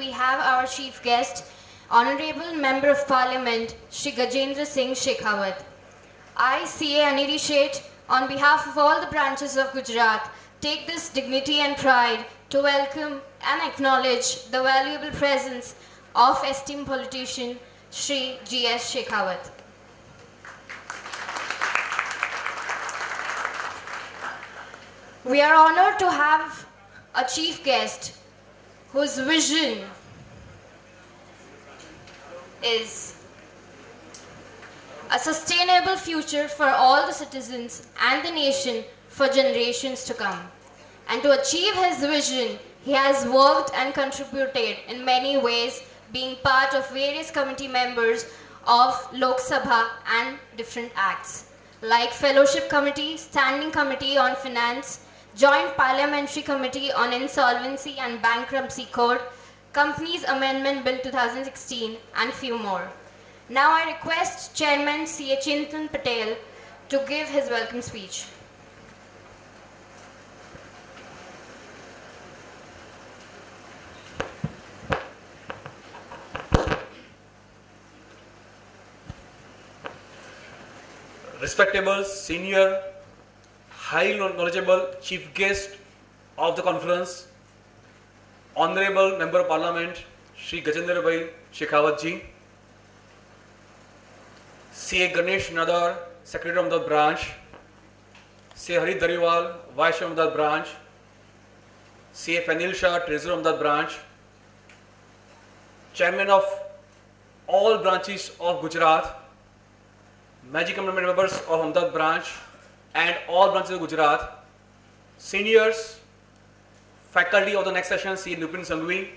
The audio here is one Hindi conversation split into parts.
we have our chief guest, Honorable Member of Parliament, Shri Gajendra Singh Shekhawat. I, CA Aniri Sheth, on behalf of all the branches of Gujarat, take this dignity and pride to welcome and acknowledge the valuable presence of esteemed politician Shri G.S. Shekhawat. We are honored to have a chief guest whose vision is a sustainable future for all the citizens and the nation for generations to come. And to achieve his vision, he has worked and contributed in many ways, being part of various committee members of Lok Sabha and different acts, like Fellowship Committee, Standing Committee on Finance, Joint Parliamentary Committee on Insolvency and Bankruptcy Code, Companies Amendment Bill 2016, and few more. Now I request Chairman C. A. Chintan Patel to give his welcome speech. respectable, senior, highly knowledgeable chief guest of the conference, Honorable Member of Parliament, Shri Gajendra Bhai Shekhawat ji, C.A. Ganesh Nadar, Secretary of the branch, C.A. Hari Dariwal, Vice Chairman of the branch, C.A. Fanil Shah, Treasurer of the branch, Chairman of all branches of Gujarat, Magic Committee members of Ahmedabad branch and all branches of Gujarat, seniors, faculty of the next session, C. Nupin Sangvi,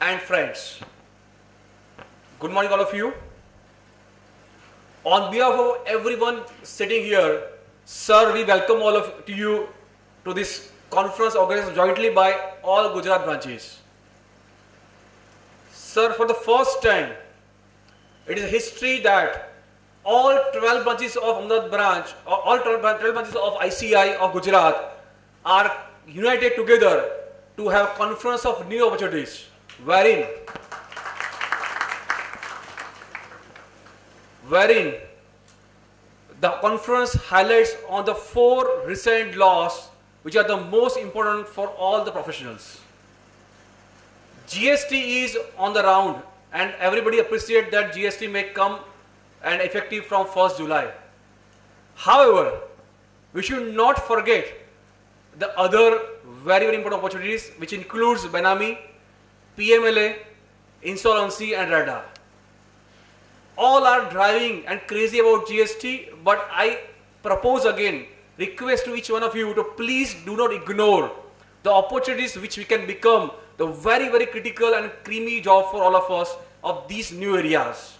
and friends. Good morning, all of you. On behalf of everyone sitting here, sir, we welcome all of to you to this conference organized jointly by all Gujarat branches. Sir, for the first time, it is a history that all 12 branches of Ahmedabad branch, all 12, 12 branches of ICI of Gujarat are united together to have conference of new opportunities, wherein, wherein the conference highlights on the four recent laws which are the most important for all the professionals. GST is on the round and everybody appreciate that GST may come and effective from 1st July. However, we should not forget the other very very important opportunities which includes Benami, PMLA, insolvency and RADA. All are driving and crazy about GST but I propose again request to each one of you to please do not ignore the opportunities which we can become the very very critical and creamy job for all of us of these new areas.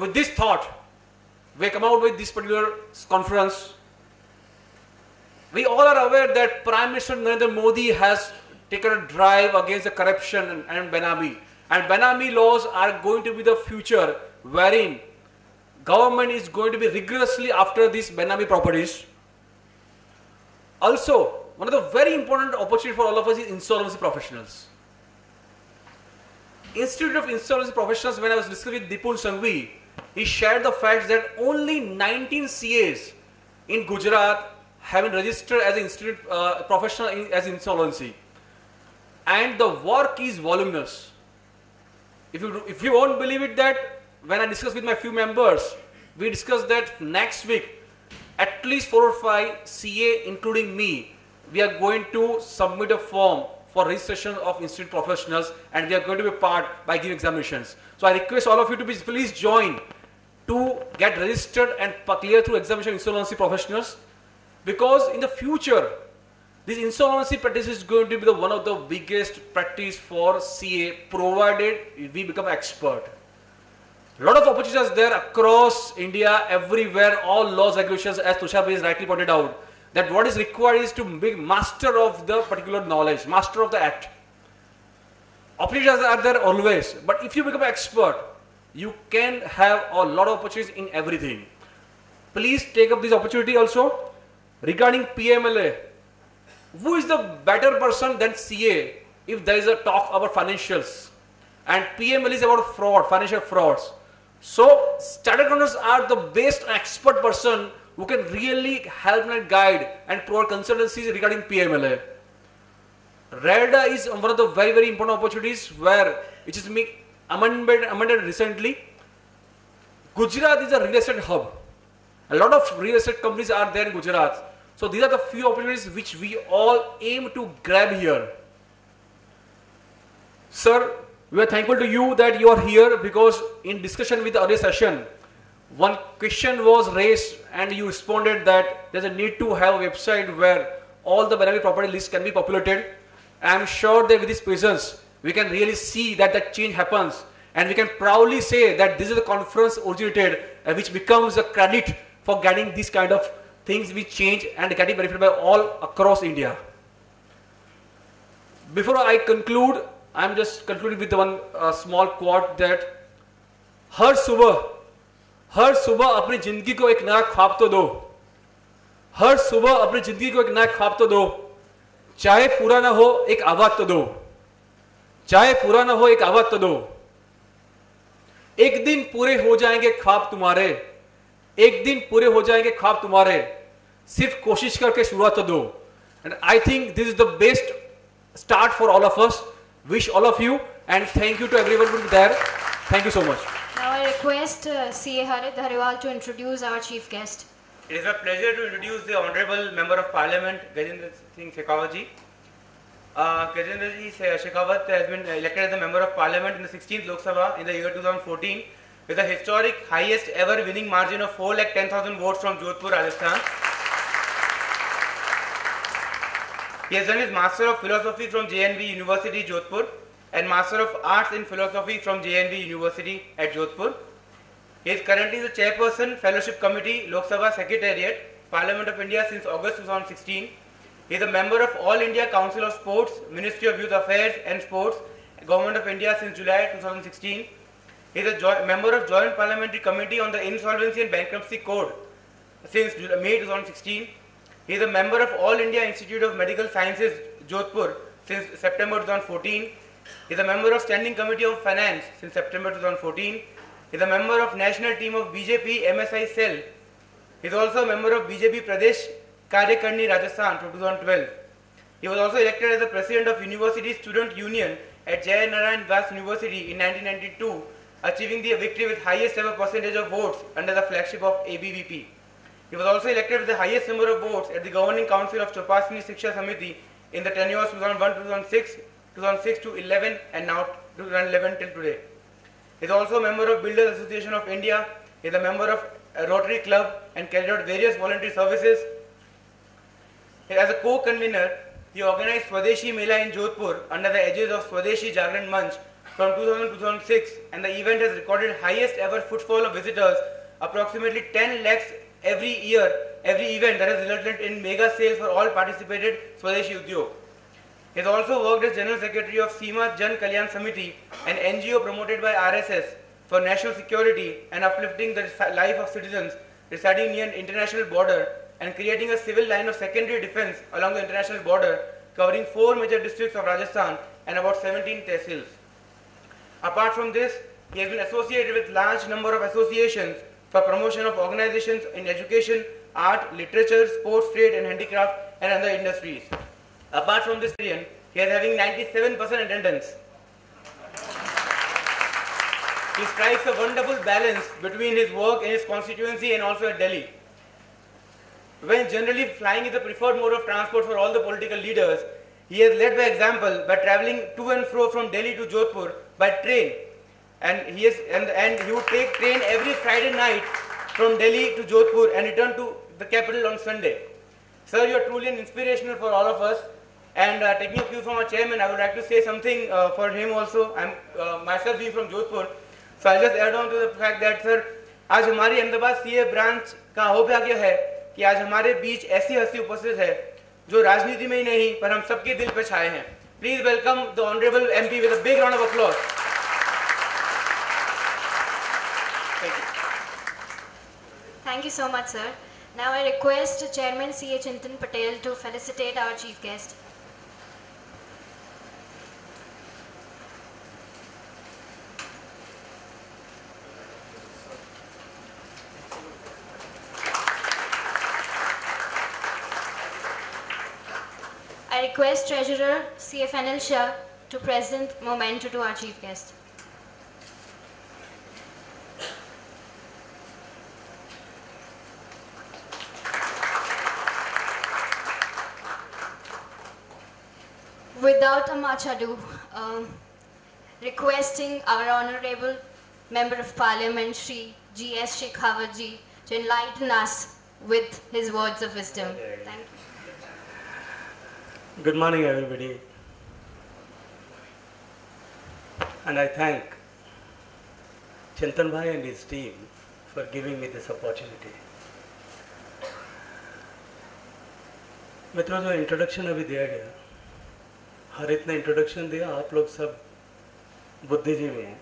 With this thought, we come out with this particular conference. We all are aware that Prime Minister Narendra Modi has taken a drive against the corruption and, and Benami. And Benami laws are going to be the future wherein government is going to be rigorously after these Benami properties. Also, one of the very important opportunity for all of us is insolvency professionals. Institute of Insolvency Professionals, when I was discussing with Dipul Sangvi, he shared the fact that only 19 CAs in Gujarat have been registered as institute uh, professional in, as insolvency. And the work is voluminous. If you, if you won't believe it that, when I discussed with my few members, we discussed that next week, at least four or five CA, including me, we are going to submit a form for registration of institute professionals and they are going to be part by giving examinations. So I request all of you to be, please join to get registered and clear through examination insolvency professionals because in the future this insolvency practice is going to be the one of the biggest practice for CA provided we become expert. A lot of opportunities there across India, everywhere, all laws, regulations, as Tushar has rightly pointed out that what is required is to be master of the particular knowledge, master of the act. Opportunities are there always, but if you become expert, you can have a lot of opportunities in everything. Please take up this opportunity also. Regarding PMLA, who is the better person than CA if there is a talk about financials, and PML is about fraud, financial frauds. So chartered accountants are the best expert person who can really help and guide and provide consultancies regarding PMLA. RERDA is one of the very very important opportunities where it is amended, amended recently. Gujarat is a real estate hub. A lot of real estate companies are there in Gujarat. So these are the few opportunities which we all aim to grab here. Sir, we are thankful to you that you are here because in discussion with the other session, one question was raised and you responded that there's a need to have a website where all the binary property lists can be populated. I'm sure that with this presence, we can really see that that change happens and we can proudly say that this is a conference originated uh, which becomes a credit for getting these kind of things which change and getting benefited by all across India. Before I conclude, I'm just concluding with one uh, small quote that Har subah हर सुबह अपनी ज़िंदगी को एक नया ख्वाब तो दो। हर सुबह अपनी ज़िंदगी को एक नया ख्वाब तो दो। चाहे पूरा ना हो, एक आवाज़ तो दो। चाहे पूरा ना हो, एक आवाज़ तो दो। एक दिन पूरे हो जाएँगे ख्वाब तुम्हारे। एक दिन पूरे हो जाएँगे ख्वाब तुम्हारे। सिर्फ़ कोशिश करके शुरुआत तो दो। And I think this is the best start for all of us all of you and thank you to everyone who was there. Thank you so much. Now I request uh, CA Harit Dhariwal to introduce our chief guest. It is a pleasure to introduce the Honorable Member of Parliament, Gajendra Singh Shekhawat ji. Uh, Gajendra Shekhawat has been elected as a Member of Parliament in the 16th Lok Sabha in the year 2014 with a historic highest ever winning margin of 4,10,000 votes from Jodhpur, Rajasthan. He has done his Master of Philosophy from JNV University, Jodhpur, and Master of Arts in Philosophy from JNV University at Jodhpur. He is currently the Chairperson, Fellowship Committee, Lok Sabha Secretariat, Parliament of India since August 2016. He is a member of All India Council of Sports, Ministry of Youth Affairs and Sports, Government of India since July 2016. He is a member of Joint Parliamentary Committee on the Insolvency and Bankruptcy Code since May 2016. He is a member of All India Institute of Medical Sciences, Jodhpur, since September 2014. Is a member of Standing Committee of Finance since September 2014. He is a member of National Team of BJP MSI Cell. He is also a member of BJP Pradesh Karyakarni Rajasthan from 2012. He was also elected as the President of University Student Union at Jaya Narayan Das University in 1992, achieving the victory with highest ever percentage of votes under the flagship of ABVP. He was also elected with the highest number of votes at the Governing Council of Chopasni Shiksha Samiti in the tenures 2001-2006, 2006 to 11 and now 2011 till today. He is also a member of Builders Association of India. He is a member of a Rotary Club and carried out various voluntary services. As a co-convener, he organized Swadeshi Mela in Jodhpur under the edges of Swadeshi Jagran Manch from 2000-2006 and the event has recorded highest ever footfall of visitors approximately 10 lakhs every year, every event that has resulted in mega sales for all participated Swadeshi Udyog. He has also worked as General Secretary of Seema Jan Kalyan Samiti, an NGO promoted by RSS for national security and uplifting the life of citizens residing near an international border and creating a civil line of secondary defense along the international border covering four major districts of Rajasthan and about 17 tehsils. Apart from this, he has been associated with large number of associations for promotion of organizations in education, art, literature, sports, trade and handicraft and other industries. Apart from this he is having 97% attendance. He strikes a wonderful balance between his work in his constituency and also at Delhi. When generally flying is the preferred mode of transport for all the political leaders, he has led by example by traveling to and fro from Delhi to Jodhpur by train and he is and, and he would take train every Friday night from Delhi to Jodhpur and return to the capital on Sunday. Sir, you are truly an inspirational for all of us. And uh, taking a cue from our chairman, I would like to say something uh, for him also. I'm uh, myself being from Jodhpur, so I'll just add on to the fact that sir, आज हमारी अहमदाबाद सीए ब्रांच का हो भाग्य है कि आज हमारे बीच ऐसी हस्ती उपस्थित है जो राजनीति में ही नहीं पर हम सबके दिल पे छाए हैं please welcome the honourable MP with a big round of applause Thank you so much, sir. Now I request Chairman C.A. Chintan Patel to felicitate our chief guest. Request Treasurer CFNL Shah to present memento to our chief guest. Without a much ado, um, requesting our Honorable Member of Parliament, Shri G.S. Shekhawat ji, to enlighten us with his words of wisdom. Thank you. Good morning, everybody. And I thank Chintan Bhai and his team for giving me this opportunity. मित्रों जो इंट्रोडक्शन अभी दिया गया हर इतना इंट्रोडक्शन दिया आप लोग सब बुद्धिजीवी हैं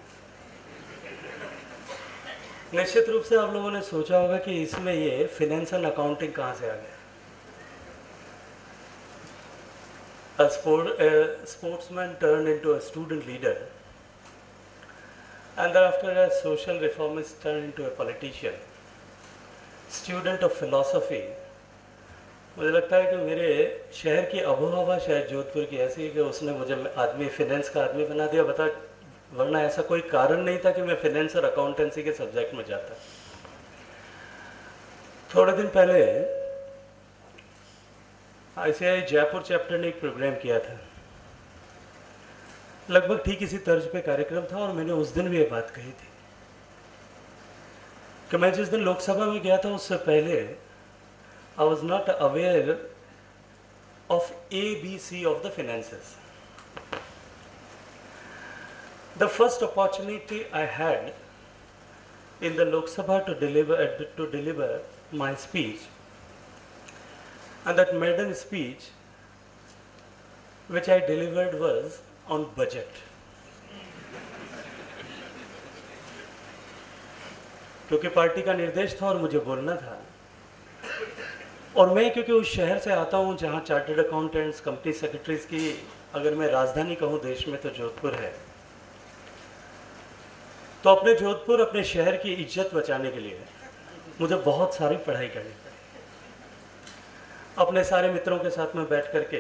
निश्चित रूप से आप लोगों ने सोचा होगा कि इसमें ये फिनेंस एंड अकाउंटिंग कहाँ से आ गया a, sport, a sportsman turned into a student leader, and thereafter a social reformist turned into a politician, student of philosophy. मुझे लगता है कि मेरे शहर की आबोहवा शायद जोधपुर की ऐसी है कि उसने मुझे आदमी फिनेंस का आदमी बना दिया बता वरना ऐसा कोई कारण नहीं था कि मैं फिनेंस और अकाउंटेंसी के सब्जेक्ट में जाता थोड़े दिन पहले आईसीआई जयपुर चैप्टर ने एक प्रोग्राम किया था। लगभग ठीक इसी तर्ज पे कार्यक्रम था और मैंने उस दिन भी ये बात कही थी कि मैं जिस दिन लोकसभा में गया था, उससे पहले I was not aware of A B C of the finances the first opportunity I had the Lok Sabha to deliver to deliver my speech and that maiden speech, which I delivered was on budget. क्योंकि पार्टी का निर्देश था और मुझे बोलना था और मैं क्योंकि उस शहर से आता हूँ जहाँ चार्टर्ड अकाउंटेंट्स कंपनी सेक्रेटरीज की अगर मैं राजधानी कहूँ देश में तो जोधपुर है तो अपने जोधपुर, अपने शहर की इज़्ज़त बचाने के लिए मुझे बहुत सारी पढ़ाई करनी अपने सारे मित्रों के साथ में बैठ करके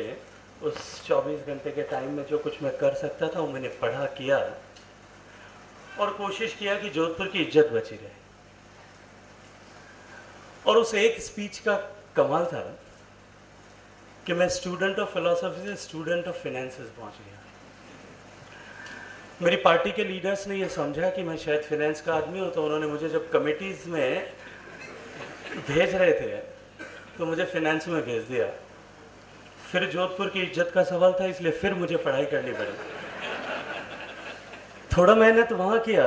उस 24 घंटे के टाइम में जो कुछ मैं कर सकता था, वो मैंने पढ़ा, किया और कोशिश किया कि जोधपुर की इज़्ज़त बची रहे। और उस एक स्पीच का कमाल था कि मैं स्टूडेंट ऑफ़ फिलोसफी से स्टूडेंट ऑफ़ फिनेंसेस पहुँच गया। मेरी पार्टी के लीडर्स ने ये समझा कि मैं शायद फिनेंस का आदमी हूँ तो उन्होंने मुझे जब कमिटीज में भेज रहे थे तो मुझे फिनेंस में भेज दिया। फिर जोधपुर की इज़्ज़त का सवाल था, इसलिए फिर मुझे पढ़ाई करनी पड़ी। थोड़ा मेहनत वहाँ किया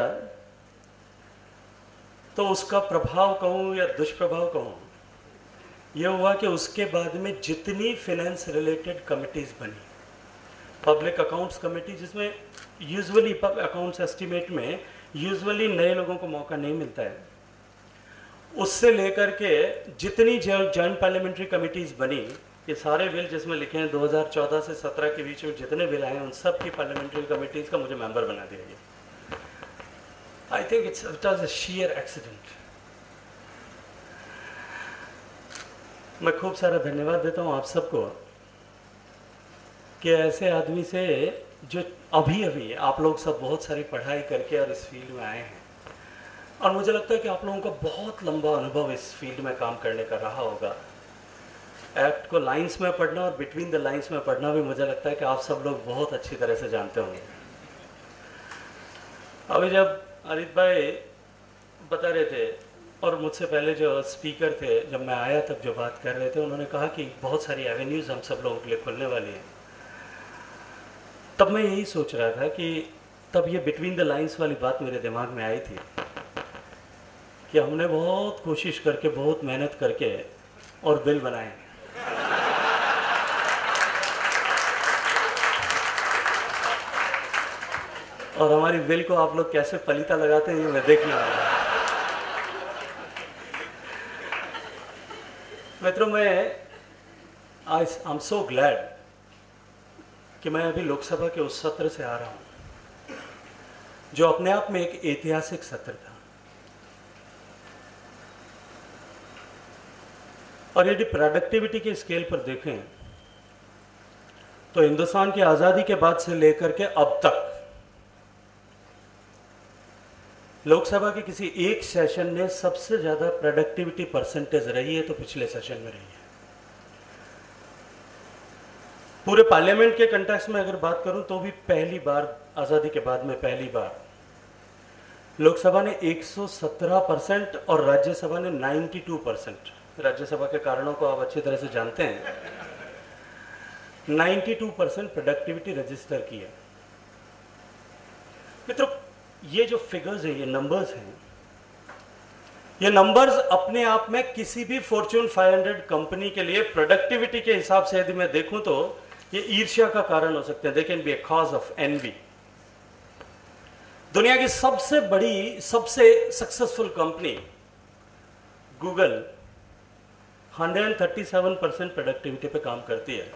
तो उसका प्रभाव कहूँ या दुष्प्रभाव कहूँ यह हुआ कि उसके बाद में जितनी फिनेंस रिलेटेड कमिटीज बनी पब्लिक अकाउंट्स कमेटी जिसमें यूजुअली अकाउंट्स एस्टिमेट में यूजुअली नए लोगों को मौका नहीं मिलता है। उससे लेकर के जितनी जॉइंट पार्लियामेंट्री कमिटीज बनी, ये सारे बिल जिसमें लिखे हैं 2014 से 17 के बीच में जितने बिल आए उन सब की पार्लियामेंट्री कमिटीज का मुझे मेंबर बना दिया गया। I think it's it was a sheer accident मैं खूब सारा धन्यवाद देता हूँ आप सबको कि ऐसे आदमी से जो अभी अभी आप लोग सब बहुत सारी पढ़ाई करके और इस फ़ील्ड में आए हैं और मुझे लगता है कि आप लोगों का बहुत लंबा अनुभव इस फ़ील्ड में काम करने का रहा होगा। एक्ट को लाइंस में पढ़ना और बिटवीन द लाइंस में पढ़ना भी मुझे लगता है कि आप सब लोग बहुत अच्छी तरह से जानते होंगे। अभी जब अरित भाई बता रहे थे और मुझसे पहले जो स्पीकर थे, जब मैं आया तब जो बात कर रहे थे, उन्होंने कहा कि बहुत सारी एवेन्यूज़ हम सब लोगों के लिए खुलने वाली हैं। तब मैं यही सोच रहा था कि तब ये बिटवीन द लाइंस वाली बात मेरे दिमाग में आई थी। कि हमने बहुत कोशिश करके, बहुत मेहनत करके और बिल बनाए। और हमारी बिल को आप लोग कैसे पलीता लगाते हैं, ये मैं देखने मित्रों, मैं आई एम सो ग्लैड कि मैं अभी लोकसभा के उस सत्र से आ रहा हूँ, जो अपने आप में एक ऐतिहासिक सत्र था। और यदि प्रोडक्टिविटी के स्केल पर देखें तो हिंदुस्तान की आज़ादी के बाद से लेकर के अब तक लोकसभा के किसी एक सेशन में सबसे ज़्यादा प्रोडक्टिविटी परसेंटेज रही है तो पिछले सेशन में रही है। पूरे पार्लियामेंट के कंटेक्स में अगर बात करूँ तो भी पहली बार, आज़ादी के बाद में पहली बार लोकसभा ने 117 परसेंट और राज्यसभा ने 92 परसेंट राज्यसभा के कारणों को आप अच्छी तरह से जानते हैं। 92 परसेंट प्रोडक्टिविटी रजिस्टर की है। मित्रों, ये जो फिगर्स है, ये नंबर्स हैं, ये नंबर्स अपने आप में किसी भी फॉर्च्यून 500 कंपनी के लिए प्रोडक्टिविटी के हिसाब से यदि मैं देखूँ तो ये ईर्ष्या का कारण हो सकते हैं। They can be a cause of envy दुनिया की सबसे बड़ी, सबसे successful company Google 137 percent productivity पे काम करती है।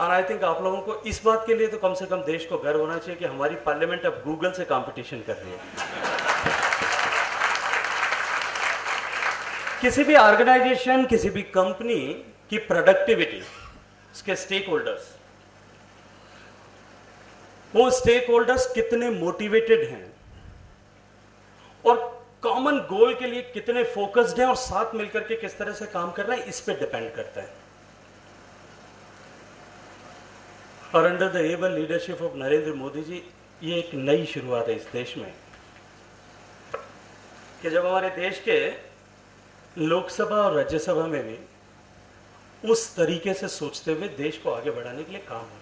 और आई थिंक आप लोगों को इस बात के लिए तो कम से कम देश को गर्व होना चाहिए कि हमारी पार्लियामेंट अब गूगल से कंपटीशन कर रही है। किसी भी ऑर्गेनाइजेशन किसी भी कंपनी की प्रोडक्टिविटी उसके स्टेक होल्डर्स वो स्टेक होल्डर्स कितने मोटिवेटेड हैं? और कॉमन गोल के लिए कितने फोकस्ड हैं और साथ मिलकर के किस तरह से काम कर रहे हैं, इस पे डिपेंड करता है। और under the able leadership of Narendra Modi ji ये एक नई शुरुआत है इस देश में। कि जब हमारे देश के लोकसभा और राज्यसभा में भी उस तरीके से सोचते हुए देश को आगे बढ़ाने के लिए काम है।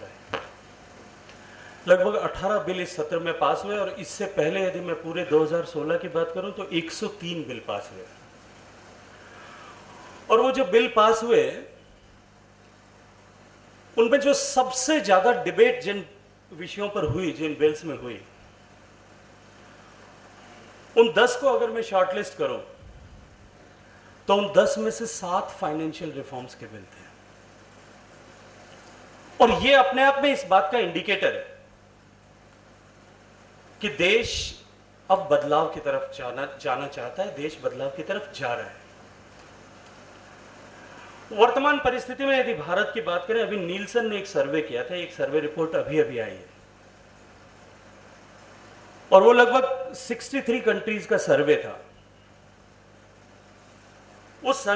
लगभग 18 बिल इस सत्र में पास हुए और इससे पहले यदि मैं पूरे 2016 की बात करूँ तो 103 बिल पास हुए। और वो जो बिल पास हुए, उनमें जो सबसे ज़्यादा डिबेट जिन विषयों पर हुई, जिन बिल्स में हुई, उन 10 को अगर मैं शॉर्टलिस्ट करूँ तो उन 10 में से सात फाइनेंशियल रिफॉर्म्स के बिल थे। और ये अपने आप में इस बात का इंडिकेटर है कि देश अब बदलाव की तरफ़ जाना जाना चाहता है, देश बदलाव की तरफ़ जा रहा है। वर्तमान परिस्थिति में यदि भारत की बात करें, अभी नीलसन ने एक सर्वे किया था, एक सर्वे रिपोर्ट अभी अभी आई है। और वो लगभग 63 कंट्रीज़ का सर्वे था। उस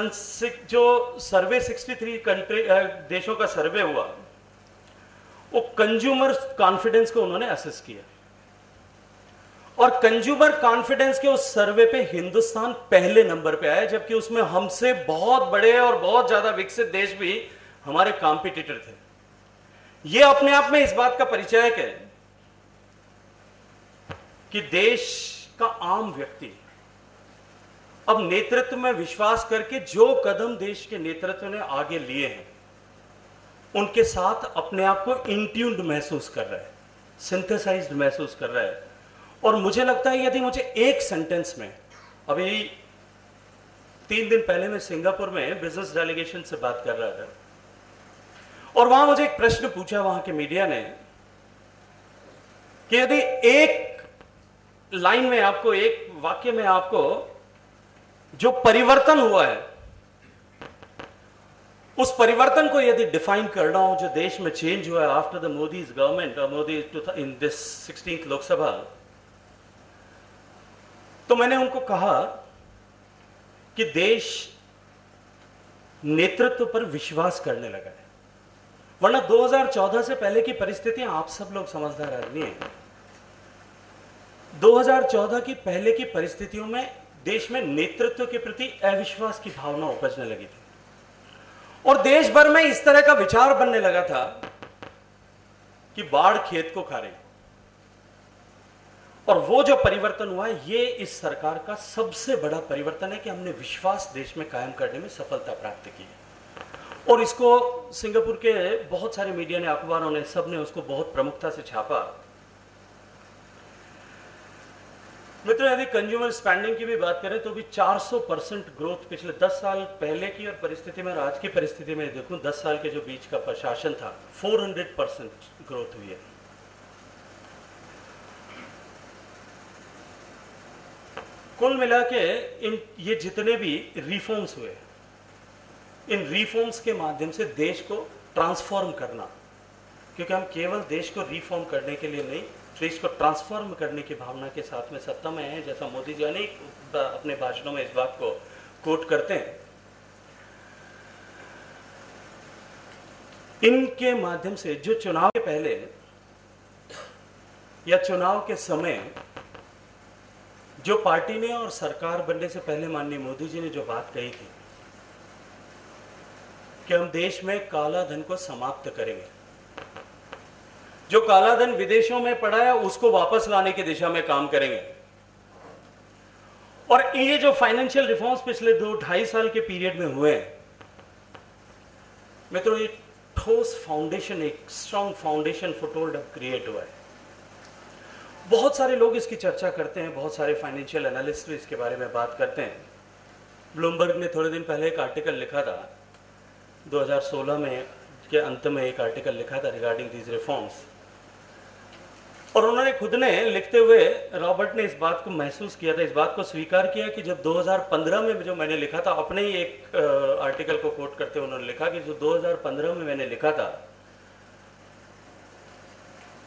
जो सर्वे 63 कंट्री देशों का सर्वे हुआ, वो कंज्यूमर कॉन्फिडेंस को उन्होंने असेस किया। और कंज्यूमर कॉन्फिडेंस के उस सर्वे पे हिंदुस्तान पहले नंबर पे आया, जबकि उसमें हमसे बहुत बड़े और बहुत ज़्यादा विकसित देश भी हमारे कॉम्पिटिटर थे। यह अपने आप में इस बात का परिचय है कि देश का आम व्यक्ति अब नेतृत्व में विश्वास करके जो कदम देश के नेतृत्व ने आगे लिए हैं, उनके साथ अपने आप को इंट्यून्ड महसूस कर रहा है सिंथेसाइज्ड महसूस कर रहा है। और मुझे लगता है यदि मुझे एक सेंटेंस में, अभी तीन दिन पहले मैं सिंगापुर में बिज़नेस डेलीगेशन से बात कर रहा था, और वहाँ मुझे एक प्रश्न पूछा वहाँ के मीडिया ने कि यदि एक लाइन में आपको, एक वाक्य में आपको जो परिवर्तन हुआ है, उस परिवर्तन को यदि डिफाइन करना हो, जो देश में चेंज हुआ है after the Modi government Modi in this sixteen Lok Sabha तो मैंने उनको कहा कि देश नेतृत्व पर विश्वास करने लगा है। वरना 2014 से पहले की परिस्थितियाँ आप सब लोग समझदार आदमी हैं। 2014 की पहले की परिस्थितियों में देश में नेतृत्व के प्रति अविश्वास की भावना उपजने लगी थी। और देश भर में इस तरह का विचार बनने लगा था कि बाढ़ खेत को खा रही और वो जो परिवर्तन हुआ है, ये इस सरकार का सबसे बड़ा परिवर्तन है कि हमने विश्वास देश में कायम करने में सफलता प्राप्त की है। और इसको सिंगापुर के बहुत सारे मीडिया ने, अखबारों ने, सबने उसको बहुत प्रमुखता से छापा। मित्रों, यदि कंज्यूमर स्पेंडिंग की भी बात करें तो भी 400 परसेंट ग्रोथ पिछले 10 साल पहले की और परिस्थिति में और आज की परिस्थिति में देखूँ 10 साल के जो बीच का प्रशासन था 400 परसेंट ग्रोथ हुई है। कुल मिला के इन, ये जितने भी रिफॉर्म्स हुए इन रिफॉर्म्स के माध्यम से देश को ट्रांसफॉर्म करना, क्योंकि हम केवल देश को रिफॉर्म करने के लिए नहीं, देश को ट्रांसफॉर्म करने की भावना के साथ में सत्ता में है, जैसा मोदी जी अनेक अपने भाषणों में इस बात को कोट करते हैं। इनके माध्यम से जो चुनाव के पहले या चुनाव के समय जो पार्टी ने और सरकार बनने से पहले माननीय मोदी जी ने जो बात कही थी कि हम देश में काला धन को समाप्त करेंगे। जो काला धन विदेशों में पड़ा है, उसको वापस लाने की दिशा में काम करेंगे। और ये जो फाइनेंशियल रिफॉर्म्स पिछले दो ढाई साल के पीरियड में हुए हैं, मित्रों एक ठोस फाउंडेशन एक स्ट्रॉन्ग फाउंडेशन फुटहोल्ड क्रिएट हुआ है। बहुत सारे लोग इसकी चर्चा करते हैं, बहुत सारे फाइनेंशियल एनालिस्ट इसके बारे में बात करते हैं। ब्लूमबर्ग ने थोड़े दिन पहले एक आर्टिकल लिखा था। 2016 में के अंत में एक आर्टिकल लिखा था रिगार्डिंग दीज रिफॉर्म्स और उन्होंने खुद ने लिखते हुए रॉबर्ट ने इस बात को महसूस किया था, इस बात को स्वीकार किया कि जब 2015 में जो मैंने लिखा था, अपने ही एक आर्टिकल को कोट करते हुए उन्होंने लिखा कि जो 2015 में मैंने लिखा था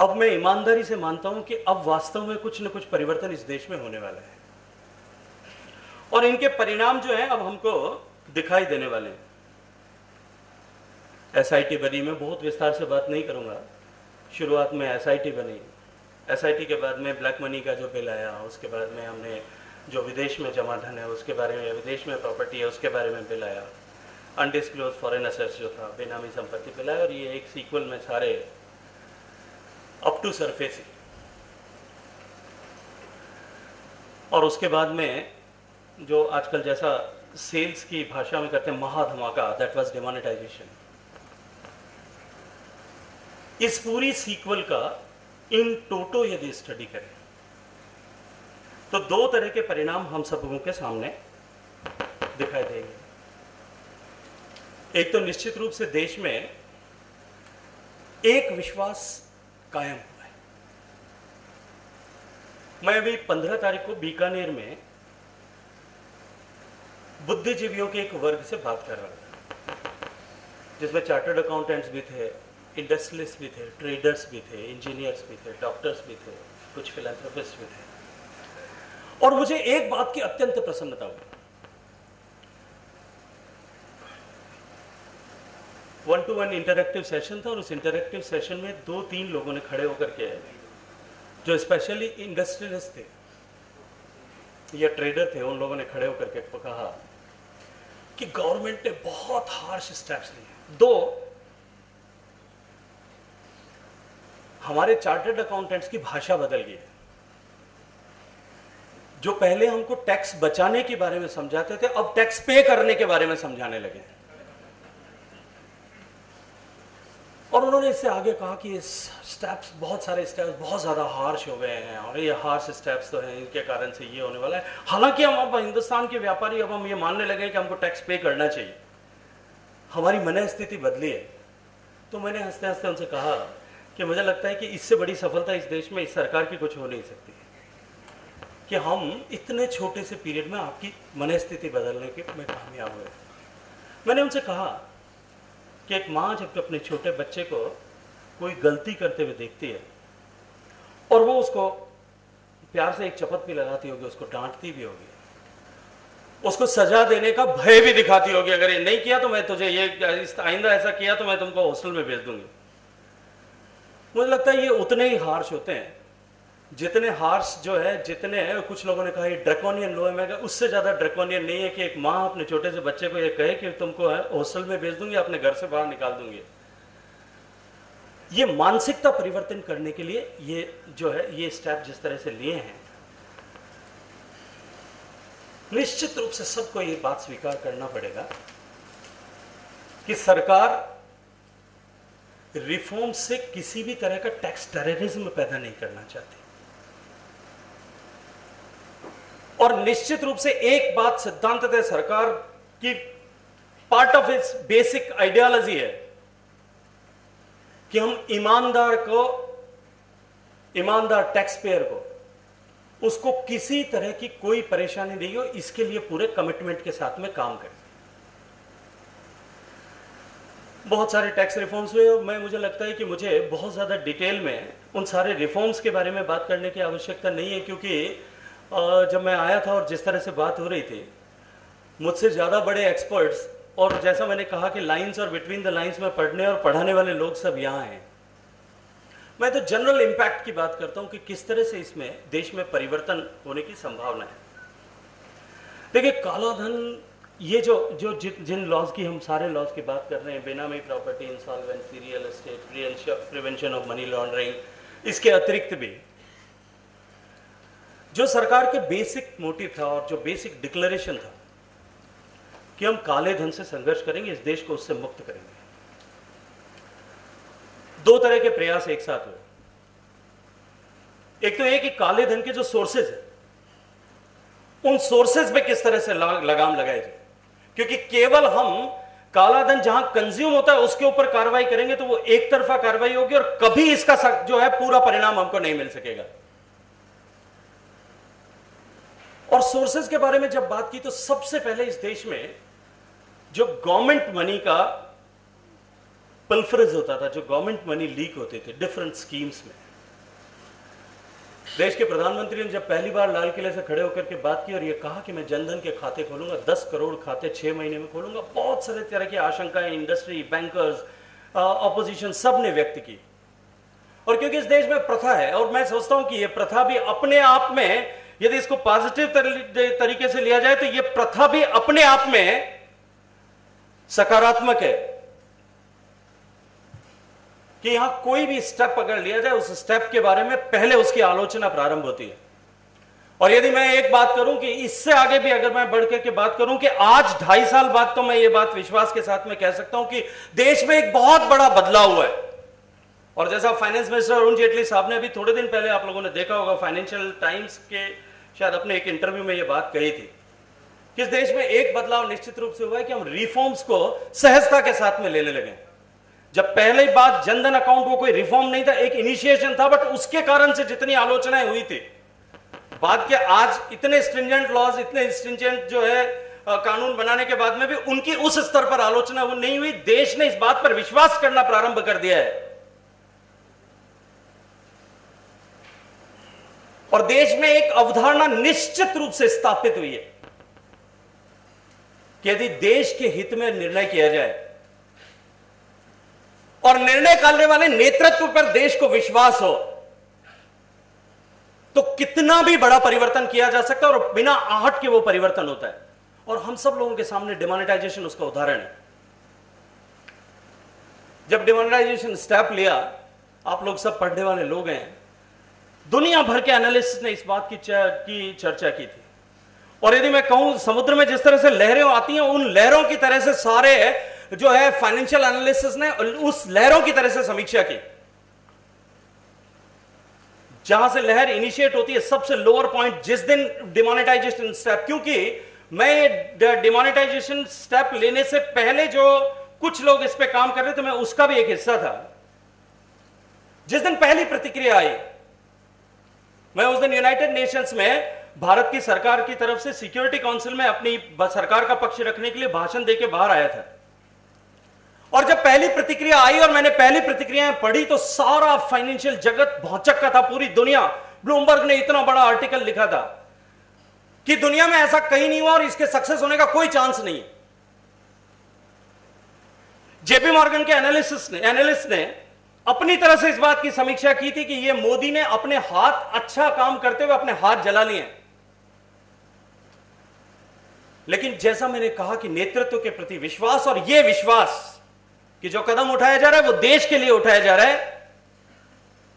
अब मैं ईमानदारी से मानता हूँ कि अब वास्तव में कुछ न कुछ परिवर्तन इस देश में होने वाला है। और इनके परिणाम जो है, अब हमको दिखाई देने वाले हैं। एसआईटी बनी, मैं बहुत विस्तार से बात नहीं करूँगा। शुरुआत में एसआईटी बनी। एसआईटी के बाद में ब्लैक मनी का जो बिल आया, उसके बाद में हमने जो विदेश में जमा धन है, उसके बारे में, विदेश में प्रॉपर्टी है, उसके बारे में बिल आया। अनडिस्क्लोज फॉरेन असेट्स जो था, बेनामी संपत्ति बिल आया, और ये एक सीक्वल में सारे अप टू सरफेस और उसके बाद में जो आजकल जैसा सेल्स की भाषा में करते हैं, महाधमाका दैट वाज डिमोनेटाइजेशन इस पूरी सीक्वल का इन टोटो यदि स्टडी करें तो दो तरह के परिणाम हम सब लोगों के सामने दिखाई देंगे। एक तो निश्चित रूप से देश में एक विश्वास कायम हुआ है। मैं अभी पंद्रह तारीख को बीकानेर में बुद्धिजीवियों के एक वर्ग से बात कर रहा था जिसमें चार्टर्ड अकाउंटेंट्स भी थे, इंडस्ट्रियलिस्ट भी थे, ट्रेडर्स भी थे, इंजीनियर्स भी थे, डॉक्टर्स भी थे, कुछ फिलेंथ्रोपिस्ट भी थे। और मुझे एक बात की अत्यंत प्रसन्नता हुई। One to one interactive session था और उस इंटरेक्टिव सेशन में दो तीन लोगों ने खड़े होकर के जो स्पेशली इंडस्ट्रियलिस्ट थे, या ट्रेडर थे, उन लोगों ने खड़े होकर के कहा कि गवर्नमेंट ने बहुत हार्श स्टेप्स लिए। दो, हमारे चार्टर्ड अकाउंटेंट्स की भाषा बदल गई है। जो पहले हमको टैक्स बचाने के बारे में समझाते थे, अब टैक्स पे करने के बारे में समझाने लगे और उन्होंने इससे आगे कहा कि ये स्टेप्स बहुत सारे स्टेप्स बहुत ज़्यादा हार्श हो गए हैं और ये हार्श स्टेप्स तो हैं, इनके कारण से ये होने वाला है। हालाँकि हम अब हिंदुस्तान के व्यापारी, अब हम ये मानने लगे कि हमको टैक्स पे करना चाहिए। हमारी मन स्थिति बदली है। तो मैंने हँसते हँसते उनसे कहा कि मुझे लगता है कि इससे बड़ी सफलता इस देश में, इस सरकार की कुछ हो नहीं सकती। कि हम इतने छोटे से पीरियड में आपकी मन स्थिति बदलने के में कामयाब हुए। मैंने उनसे कहा कि एक माँ जब अपने छोटे बच्चे को कोई गलती करते हुए देखती है, और वो उसको प्यार से एक चपत भी लगाती होगी, उसको डांटती भी होगी, उसको सजा देने का भय भी दिखाती होगी, अगर ये नहीं किया तो मैं तुझे ये आइंदा ऐसा किया तो मैं तुमको हॉस्टल में भेज दूँगी। मुझे लगता है ये उतने ही हार्श होते हैं जितने हार्स जो है, जितने हैं, कुछ लोगों ने कहा, ये ड्रैकोनियन लो है। मैं उससे ज़्यादा ड्रैकोनियन नहीं है कि एक माँ अपने छोटे से बच्चे को ये कहे कि तुमको हॉस्टल में भेज दूँगी, अपने घर से बाहर निकाल दूँगी। ये मानसिकता परिवर्तन करने के लिए ये जो है, ये स्टेप जिस तरह से लिए हैं, निश्चित रूप से सबको ये बात स्वीकार करना पड़ेगा कि सरकार रिफॉर्म से किसी भी तरह का टैक्स टेररिज्म पैदा नहीं करना चाहती। और निश्चित रूप से एक बात सिद्धांत है, सरकार की part of its basic ideology है कि हम ईमानदार को, ईमानदार टैक्स पेयर को, उसको किसी तरह की कोई परेशानी नहीं हो, इसके लिए पूरे कमिटमेंट के साथ में काम करें। बहुत सारे टैक्स रिफॉर्म्स हुए और मैं, मुझे लगता है कि मुझे बहुत ज़्यादा डिटेल में उन सारे रिफॉर्म्स के बारे में बात करने की आवश्यकता नहीं है, क्योंकि जब मैं आया था और जिस तरह से बात हो रही थी, मुझसे ज़्यादा बड़े एक्सपर्ट्स और जैसा मैंने कहा कि लाइंस और बिटवीन द लाइंस में पढ़ने और पढ़ाने वाले लोग सब यहाँ हैं। मैं तो जनरल इम्पैक्ट की बात करता हूँ कि किस तरह से इसमें देश में परिवर्तन होने की संभावना है। देखिए काला धन ये जो जो जिन जिन लॉज की हम सारे लॉज की बात कर रहे हैं बेनामी property insolvency real estate prevention of money laundering इसके अतिरिक्त भी जो सरकार के बेसिक मोटिव था और जो बेसिक डिक्लेरेशन था कि हम काले धन से संघर्ष करेंगे, इस देश को उससे मुक्त करेंगे। दो तरह के प्रयास एक साथ हुए। एक तो ये कि काले धन के जो सोर्सेज है, उन सोर्सेज पे किस तरह से लगाम लगाई जाए। क्योंकि केवल हम काला धन जहाँ कंज्यूम होता है, उसके ऊपर कार्रवाई करेंगे तो वो एक तरफा कार्रवाई होगी और कभी इसका जो है पूरा परिणाम हमको नहीं मिल सकेगा। और सोर्सेज के बारे में जब बात की तो सबसे पहले इस देश में जो गवर्नमेंट मनी का पल्फरेज होता था, जो गवर्नमेंट मनी लीक होते थे डिफरेंट स्कीम्स में। देश के प्रधानमंत्री ने जब पहली बार लाल किले से खड़े होकर के बात की और ये कहा कि मैं जनधन के खाते खोलूँगा, दस करोड़ खाते छह महीने में खोलूँगा, बहुत सारे तरह की आशंकाएँ इंडस्ट्री बैंकर्स ऑपोजिशन सबने व्यक्त की। और क्योंकि इस देश में प्रथा है, और मैं सोचता हूँ कि ये प्रथा भी अपने आप में यदि इसको पॉजिटिव तरीके से लिया जाए तो यह प्रथा भी अपने आप में सकारात्मक है। कि यहाँ कोई भी स्टेप अगर लिया जाए, उस स्टेप के बारे में पहले उसकी आलोचना प्रारंभ होती है। और यदि मैं एक बात करूँ कि इससे आगे भी अगर मैं बढ़ के बात करूँ कि आज ढाई साल बाद तो मैं ये बात विश्वास के साथ में कह सकता हूँ कि देश में एक बहुत बड़ा बदलाव हुआ है। और जैसा फाइनेंस मिनिस्टर अरुण जेटली साहब ने अभी थोड़े दिन पहले आप लोगों ने देखा होगा फाइनेंशियल टाइम्स के शायद अपने एक इंटरव्यू में ये बात कही थी। कि इस देश में एक बदलाव निश्चित रूप से हुआ है कि हम रिफॉर्म्स को सहजता के साथ में लेने लगे जब पहले बात जनधन अकाउंट वो कोई रिफॉर्म नहीं था, एक इनिशिएशन था बट उसके कारण से जितनी आलोचनाएँ हुई थी। बाद के आज इतने स्ट्रिंजेंट लॉज इतने स्ट्रिंजेंट जो है कानून बनाने के बाद में भी उनकी उस स्तर पर आलोचना वो नहीं हुई। देश ने इस बात पर विश्वास करना प्रारंभ कर दिया है। और देश में एक अवधारणा निश्चित रूप से स्थापित हुई है कि यदि देश के हित में निर्णय किया जाए और निर्णय करने वाले नेतृत्व पर देश को विश्वास हो तो कितना भी बड़ा परिवर्तन किया जा सकता है और बिना आहट के वो परिवर्तन होता है। और हम सब लोगों के सामने डिमोनेटाइजेशन उसका उदाहरण है। जब डिमोनेटाइजेशन स्टेप लिया, आप लोग सब पढ़ने वाले लोग हैं दुनिया भर के एनालिस्ट ने इस बात की च- की चर्चा की थी। और यदि मैं कहूँ, समुद्र में जिस तरह से लहरें आती हैं, उन लहरों की तरह से सारे जो है फाइनेंशियल एनालिस्ट ने उस लहरों की तरह से समीक्षा की। जहाँ से लहर इनिशिएट होती है, सबसे लोअर पॉइंट जिस दिन डिमोनेटाइजेशन स्टेप क्योंकि मैं डिमोनेटाइजेशन स्टेप लेने से पहले जो कुछ लोग इस पे काम कर रहे थे, मैं उसका भी एक हिस्सा था। जिस दिन पहली प्रतिक्रिया आई मैं उस दिन यूनाइटेड नेशंस में भारत की सरकार की तरफ़ से सिक्योरिटी काउंसिल में अपनी सरकार का पक्ष रखने के लिए भाषण देके बाहर आया था। और जब पहली प्रतिक्रिया आई और मैंने पहली प्रतिक्रियाएँ पढ़ी तो सारा फाइनेंशियल जगत भौचक्का का था, पूरी दुनिया। ब्लूमबर्ग ने इतना बड़ा आर्टिकल लिखा था कि दुनिया में ऐसा कहीं नहीं हुआ और इसके सक्सेस होने का कोई चांस नहीं जेपी मॉर्गन के एनालिसिस ने एनालिस्ट ने अपनी तरह से इस बात की समीक्षा की थी कि ये मोदी ने अपने हाथ अच्छा काम करते हुए अपने हाथ जला लिए लेकिन जैसा मैंने कहा कि नेतृत्व के प्रति विश्वास और यह विश्वास कि जो कदम उठाया जा रहा है, वो देश के लिए उठाया जा रहा है,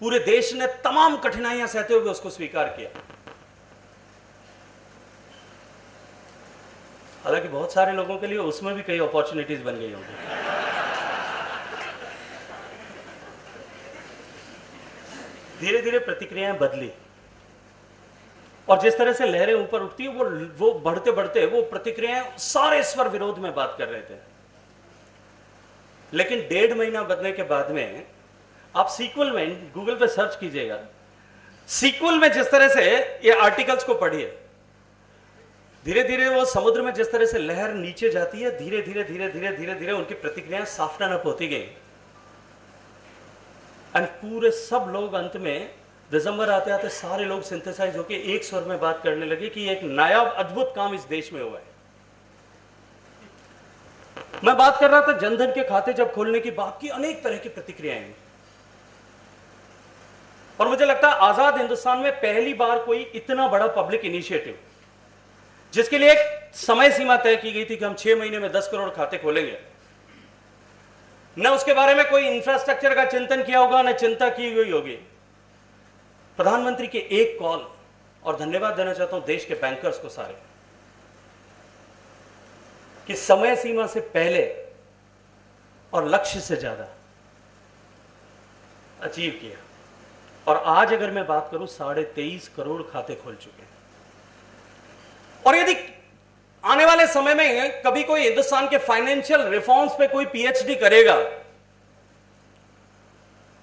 पूरे देश ने तमाम कठिनाइयाँ सहते हुए उसको स्वीकार किया। हालाँकि बहुत सारे लोगों के लिए उसमें भी कई अपॉर्चुनिटीज़ बन गई होंगी। धीरे धीरे प्रतिक्रियाएँ बदली। और जिस तरह से लहरें ऊपर उठती, वो वो बढ़ते बढ़ते वो प्रतिक्रियाएँ सारे स्वर विरोध में बात कर रहे थे। लेकिन डेढ़ महीना बदलने के बाद में, आप सीक्वल में, गूगल पे सर्च कीजिएगा, सीक्वल में जिस तरह से ये आर्टिकल्स को पढ़िए धीरे धीरे वो समुद्र में जिस तरह से लहर नीचे जाती है धीरे धीरे धीरे धीरे धीरे धीरे उनकी प्रतिक्रियाएँ अप होती गई। एंड पूरे सब लोग अंत में दिसंबर आते आते सारे लोग सिंथेसाइज होकर एक स्वर में बात करने लगे कि एक नायाब अद्भुत काम इस देश में हुआ है। मैं बात कर रहा था जनधन के खाते जब खोलने की बात की, अनेक तरह की प्रतिक्रियाएँ और मुझे लगता है आज़ाद हिंदुस्तान में पहली बार कोई इतना बड़ा पब्लिक इनिशिएटिव जिसके लिए एक समय सीमा तय की गई थी कि हम छह महीने में दस करोड़ खाते खोलेंगे। न उसके बारे में कोई इंफ्रास्ट्रक्चर का चिंतन किया होगा, न चिंता की हुई होगी। प्रधानमंत्री के एक कॉल और धन्यवाद देना चाहता हूँ देश के बैंकर्स को सारे, कि समय सीमा से पहले और लक्ष्य से ज़्यादा अचीव किया। और आज अगर मैं बात करूँ, साढ़े तेईस करोड़ खाते खोल चुके हैं। और यदि आने वाले समय में कभी कोई हिंदुस्तान के फाइनेंशियल रिफॉर्म्स पे कोई पीएचडी करेगा।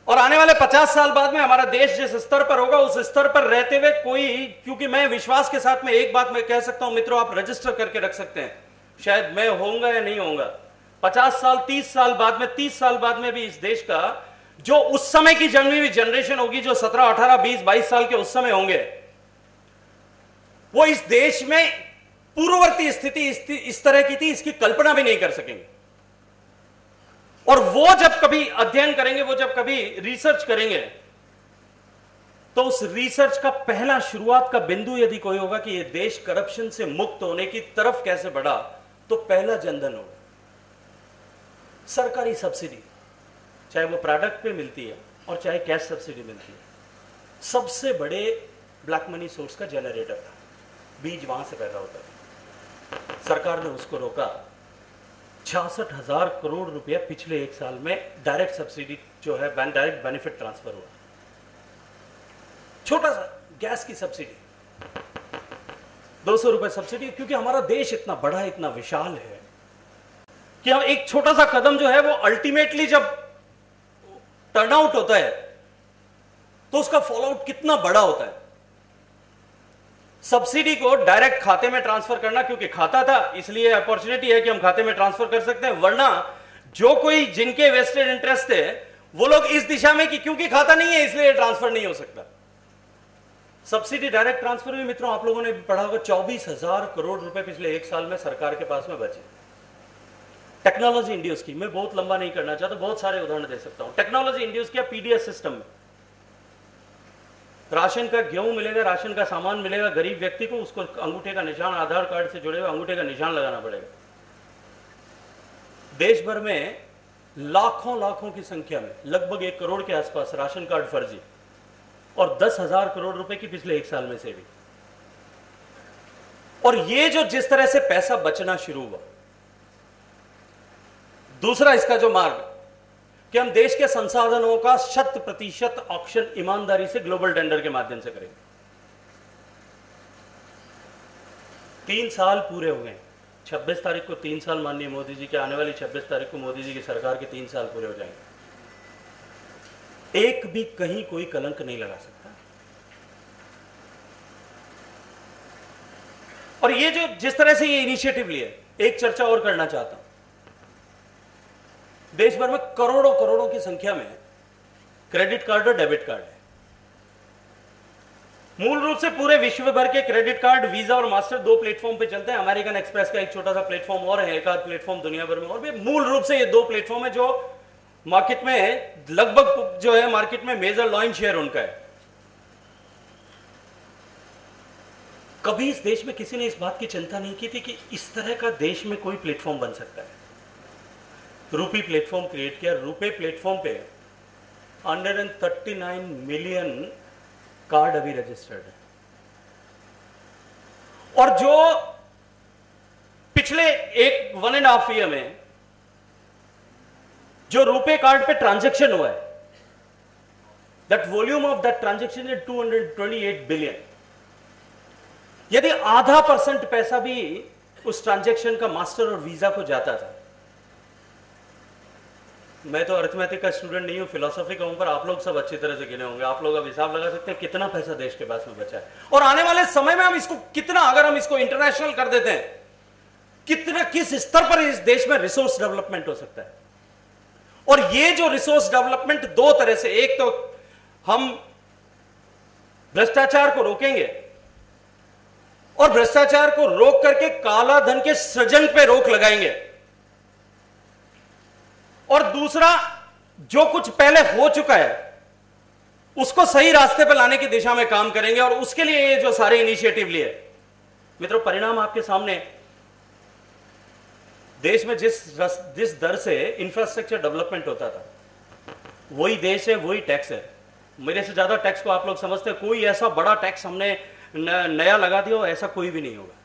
और आने वाले 50 साल बाद में हमारा देश जिस स्तर पर होगा, उस स्तर पर रहते हुए कोई, क्योंकि मैं विश्वास के साथ में एक बात मैं कह सकता हूँ, मित्रों, आप रजिस्टर करके रख सकते हैं। शायद मैं होऊँगा या नहीं होऊँगा। 50 साल 30 साल बाद में 30 साल बाद में भी इस देश का, जो उस समय की जन्मी हुई जनरेशन होगी, जो 17 18 20 22 साल के उस समय होंगे, वो इस देश में पूर्ववर्ती स्थिति इस तरह की थी, इसकी कल्पना भी नहीं कर सकेंगे। और वो जब कभी अध्ययन करेंगे, वो जब कभी रिसर्च करेंगे तो उस रिसर्च का पहला शुरुआत का बिंदु यदि कोई होगा कि ये देश करप्शन से मुक्त होने की तरफ़ कैसे बढ़ा तो पहला जनधन होगा। सरकारी सब्सिडी चाहे वो प्रोडक्ट पे मिलती है और चाहे कैश सब्सिडी मिलती है। सबसे बड़े ब्लैक मनी सोर्स का जनरेटर था। बीज वहाँ से पैदा होता है सरकार ने उसको रोका। छियासठ हज़ार करोड़ रुपया पिछले एक साल में डायरेक्ट सब्सिडी जो है डायरेक्ट बेनिफिट ट्रांसफ़र हुआ। छोटा सा गैस की सब्सिडी दो सौ रुपए सब्सिडी क्योंकि हमारा देश इतना बड़ा, इतना विशाल है कि हम एक छोटा सा कदम जो है, वो अल्टीमेटली जब टर्न आउट होता है तो उसका फॉलोआउट कितना बड़ा होता है। सब्सिडी को डायरेक्ट खाते में ट्रांसफ़र करना, क्योंकि खाता था, इसलिए अपॉर्चुनिटी है कि हम खाते में ट्रांसफ़र कर सकते हैं, वरना जो कोई जिनके वेस्टेड इंटरेस्ट थे वो लोग इस दिशा में कि क्योंकि खाता नहीं है, इसलिए ट्रांसफ़र नहीं हो सकता। सब्सिडी डायरेक्ट ट्रांसफ़र भी मित्रों, आप लोगों ने पढ़ा होगा, चौबीस हज़ार करोड़ रुपए पिछले एक साल में सरकार के पास में बचे। टेक्नोलॉजी इंड्यूस की, मैं बहुत लंबा नहीं करना चाहता, बहुत सारे उदाहरण दे सकता हूँ। टेक्नोलॉजी इंड्यूस किया पीडीएस सिस्टम में। राशन का गेहूँ मिलेगा, राशन का सामान मिलेगा, गरीब व्यक्ति को उसको अंगूठे का निशान, आधार कार्ड से जुड़े हुए अंगूठे का निशान लगाना पड़ेगा। देश भर में लाखों लाखों की संख्या में, लगभग एक करोड़ के आसपास राशन कार्ड फर्जी और दस हज़ार करोड़ रुपए की पिछले एक साल में सेविंग। और ये जो जिस तरह से पैसा बचना शुरू हुआ, दूसरा इसका जो मार्ग कि हम देश के संसाधनों का शत प्रतिशत ऑप्शन ईमानदारी से ग्लोबल टेंडर के माध्यम से करेंगे। तीन साल पूरे हो गए। 26 तारीख को तीन साल माननीय मोदी जी के आने वाली 26 तारीख को मोदी जी की सरकार के तीन साल पूरे हो जाएँगे। एक भी कहीं कोई कलंक नहीं लगा सकता। और ये जो जिस तरह से ये इनिशिएटिव लिए, एक चर्चा और करना चाहता हूँ। देश भर में करोड़ों करोड़ों की संख्या में क्रेडिट कार्ड और डेबिट कार्ड है। मूल रूप से पूरे विश्व भर के क्रेडिट कार्ड, वीज़ा और मास्टर दो प्लेटफॉर्म पे चलते हैं। अमेरिकन एक्सप्रेस का एक छोटा सा प्लेटफॉर्म और है, एक आध प्लेटफॉर्म दुनिया भर में और भी। मूल रूप से ये दो प्लेटफॉर्म है जो मार्केट में लगभग जो है मार्केट में मेजर लॉइन शेयर उनका है। कभी इस देश में किसी ने इस बात की चिंता नहीं की थी कि इस तरह का देश में कोई प्लेटफॉर्म बन सकता है? रूपी प्लेटफॉर्म क्रिएट किया रूपे प्लेटफॉर्म पे 139 मिलियन कार्ड अभी रजिस्टर्ड है। और जो पिछले एक वन एंड हाफ़ ईयर में जो रुपे कार्ड पे ट्रांजैक्शन हुआ है that volume of that transaction is 228 billion यदि आधा परसेंट पैसा भी उस ट्रांजैक्शन का मास्टर और वीज़ा को जाता था मैं तो अर्थमेटिक का स्टूडेंट नहीं हूँ फिलोसफी का हूँ, पर आप लोग सब अच्छी तरह से गिने होंगे। आप लोग अब हिसाब लगा सकते हैं कितना पैसा देश के पास में बचा है। और आने वाले समय में हम इसको कितना, अगर हम इसको इंटरनेशनल कर देते हैं, कितना, किस स्तर पर इस देश में रिसोर्स डेवलपमेंट हो सकता है? और ये जो रिसोर्स डेवलपमेंट दो तरह से, एक तो हम भ्रष्टाचार को रोकेंगे, और भ्रष्टाचार को रोक करके काला धन के सृजन पे रोक लगाएँगे। और दूसरा जो कुछ पहले हो चुका है उसको सही रास्ते पर लाने की दिशा में काम करेंगे और उसके लिए ये जो सारे इनिशिएटिव लिए मित्रों परिणाम आपके सामने। देश में जिस रस, जिस दर से इंफ्रास्ट्रक्चर डेवलपमेंट होता था वही देश है वही टैक्स है। मेरे से ज़्यादा टैक्स को आप लोग समझते हैं। कोई ऐसा बड़ा टैक्स हमने न, नया लगा दिया ऐसा कोई भी नहीं होगा।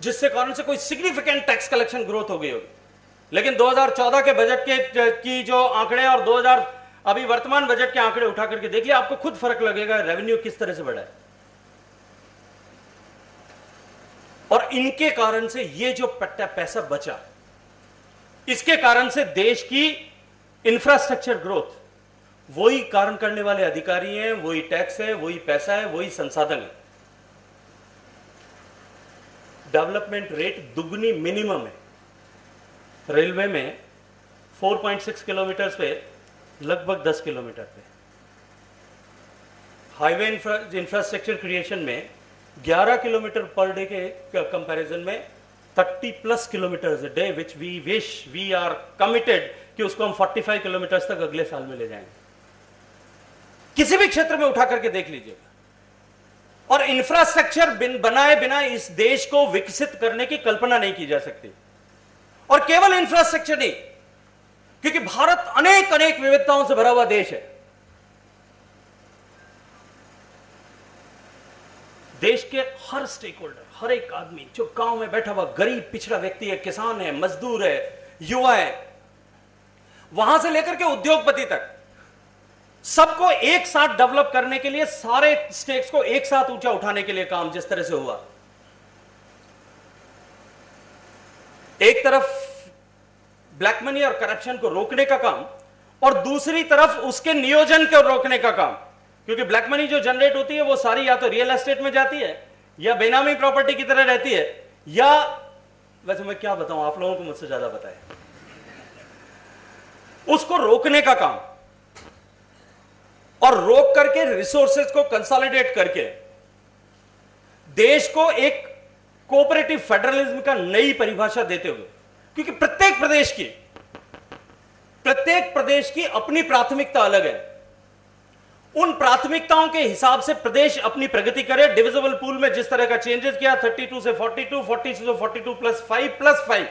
जिससे कारण से कोई सिग्निफिकेंट टैक्स कलेक्शन ग्रोथ हो गई होगी। लेकिन 2014 के बजट के, की जो आंकड़े और 2000 अभी वर्तमान बजट के आंकड़े उठा करके देखिए आपको खुद फ़र्क लगेगा रेवेन्यू किस तरह से बढ़ा है। और इनके कारण से ये जो पट्टा पैसा बचा, इसके कारण से देश की इंफ्रास्ट्रक्चर ग्रोथ वही कारण करने वाले अधिकारी हैं, वही टैक्स है, वही पैसा है, वही संसाधन है। डेवलपमेंट रेट दुगनी मिनिमम है। रेलवे में 4.6 किलोमीटर पे, लगभग 10 किलोमीटर पे। हाईवे इंफ्रास्ट्रक्चर क्रिएशन में 11 किलोमीटर पर डे के कंपैरिजन में 30 plus kilometre day which we wish we are committed कि उसको हम 45 किलोमीटर तक अगले साल में ले जाएँगे। किसी भी क्षेत्र में उठा करके देख लीजिएगा। और इंफ्रास्ट्रक्चर बिन, बनाए बिना इस देश को विकसित करने की कल्पना नहीं की जा सकती। और केवल इंफ्रास्ट्रक्चर नहीं, क्योंकि भारत अनेक अनेक विविधताओं से भरा हुआ देश है। देश के हर स्टेक होल्डर हर एक आदमी, जो गाँव में बैठा हुआ गरीब, पिछड़ा व्यक्ति है, किसान है, मजदूर है, युवा है, वहाँ से लेकर के उद्योगपति तक, सबको एक साथ डेवलप करने के लिए, सारे स्टेट्स को एक साथ ऊँचा उठाने के लिए काम जिस तरह से हुआ। एक तरफ़ ब्लैक मनी और करप्शन को रोकने का काम और दूसरी तरफ़ उसके नियोजन को रोकने का काम। क्योंकि ब्लैक मनी जो जनरेट होती है, वो सारी या तो रियल एस्टेट में जाती है, या बेनामी प्रॉपर्टी की तरह रहती है, या वैसे मैं क्या बताऊँ, आप लोगों को मुझसे ज़्यादा बताए उसको रोकने का काम और रोक करके रिसोर्सेज को कंसोलिडेट करके देश को एक कोऑपरेटिव फेडरलिज्म का नई परिभाषा देते हुए क्योंकि प्रत्येक प्रदेश की प्रत्येक प्रदेश की अपनी प्राथमिकता अलग है। उन प्राथमिकताओं के हिसाब से प्रदेश अपनी प्रगति करे। डिविजिबल पूल में जिस तरह का चेंजेस किया 32 से 42, 40 से 42 प्लस 5 प्लस 5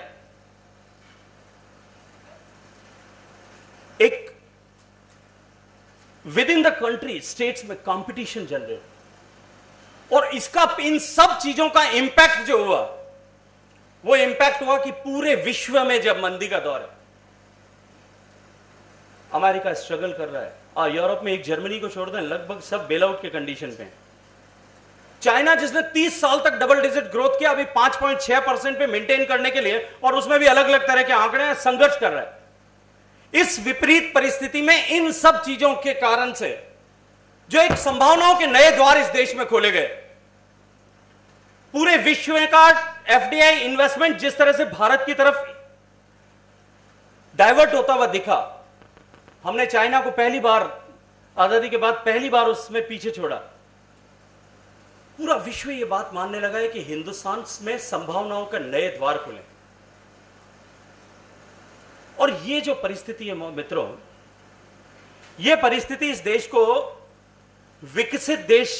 एक within the country states में कंपटीशन जनरेट और इसका इन सब चीज़ों का इंपैक्ट जो हुआ, वो इंपैक्ट हुआ कि पूरे विश्व में जब मंदी का दौर है, अमेरिका स्ट्रगल कर रहा है और यूरोप में एक जर्मनी को छोड़ दें, लगभग सब बेल आउट के कंडीशन पे चाइना जिसने 30 साल तक डबल डिजिट ग्रोथ किया, अभी 5.6 परसेंट पे मेंटेन करने के लिए और उसमें भी अलग अलग तरह के आंकड़े हैं, संघर्ष कर रहा है। इस विपरीत परिस्थिति में इन सब चीज़ों के कारण से जो एक संभावनाओं के नए द्वार इस देश में खोले गए। पूरे विश्व का एफडीआई इन्वेस्टमेंट जिस तरह से भारत की तरफ़ डाइवर्ट होता हुआ दिखा, हमने चाइना को पहली बार, आज़ादी के बाद पहली बार उसमें पीछे छोड़ा। पूरा विश्व यह बात मानने लगा है कि हिंदुस्तान में संभावनाओं का नए द्वार खुले। और ये जो परिस्थिति है मित्रों, ये परिस्थिति इस देश को विकसित देश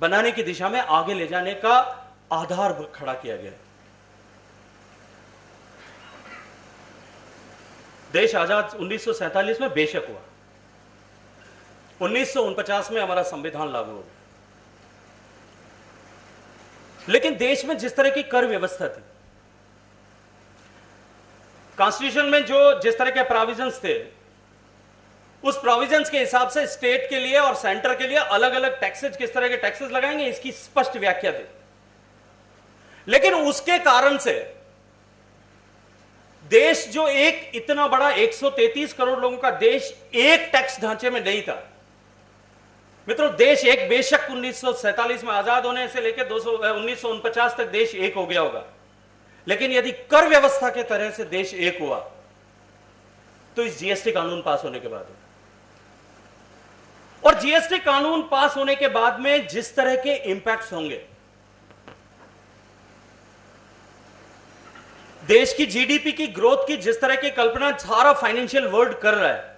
बनाने की दिशा में आगे ले जाने का आधार खड़ा किया गया देश आज़ाद उन्नीस में बेशक हुआ। उन्नीस में हमारा संविधान लागू हो गया। लेकिन देश में जिस तरह की कर व्यवस्था थी कॉन्स्टिट्यूशन में जो जिस तरह के प्रोविजंस थे उस प्रोविजंस के हिसाब से स्टेट के लिए और सेंटर के लिए अलग अलग टैक्सेज किस तरह के टैक्सेस लगाएँगे, इसकी स्पष्ट व्याख्या थी लेकिन उसके कारण से देश जो एक इतना बड़ा 133 करोड़ लोगों का देश एक टैक्स ढांचे में नहीं था। मित्रों, देश एक बेशक उन्नीस में आज़ाद होने से लेकर दो उन्नीस तक देश एक हो गया होगा। लेकिन यदि कर व्यवस्था के तरह से देश एक हुआ तो इस जीएसटी कानून पास होने के बाद। और जीएसटी कानून पास होने के बाद में जिस तरह के इंपैक्ट्स होंगे। देश की जीडीपी की ग्रोथ की जिस तरह की कल्पना सारा फाइनेंशियल वर्ल्ड कर रहा है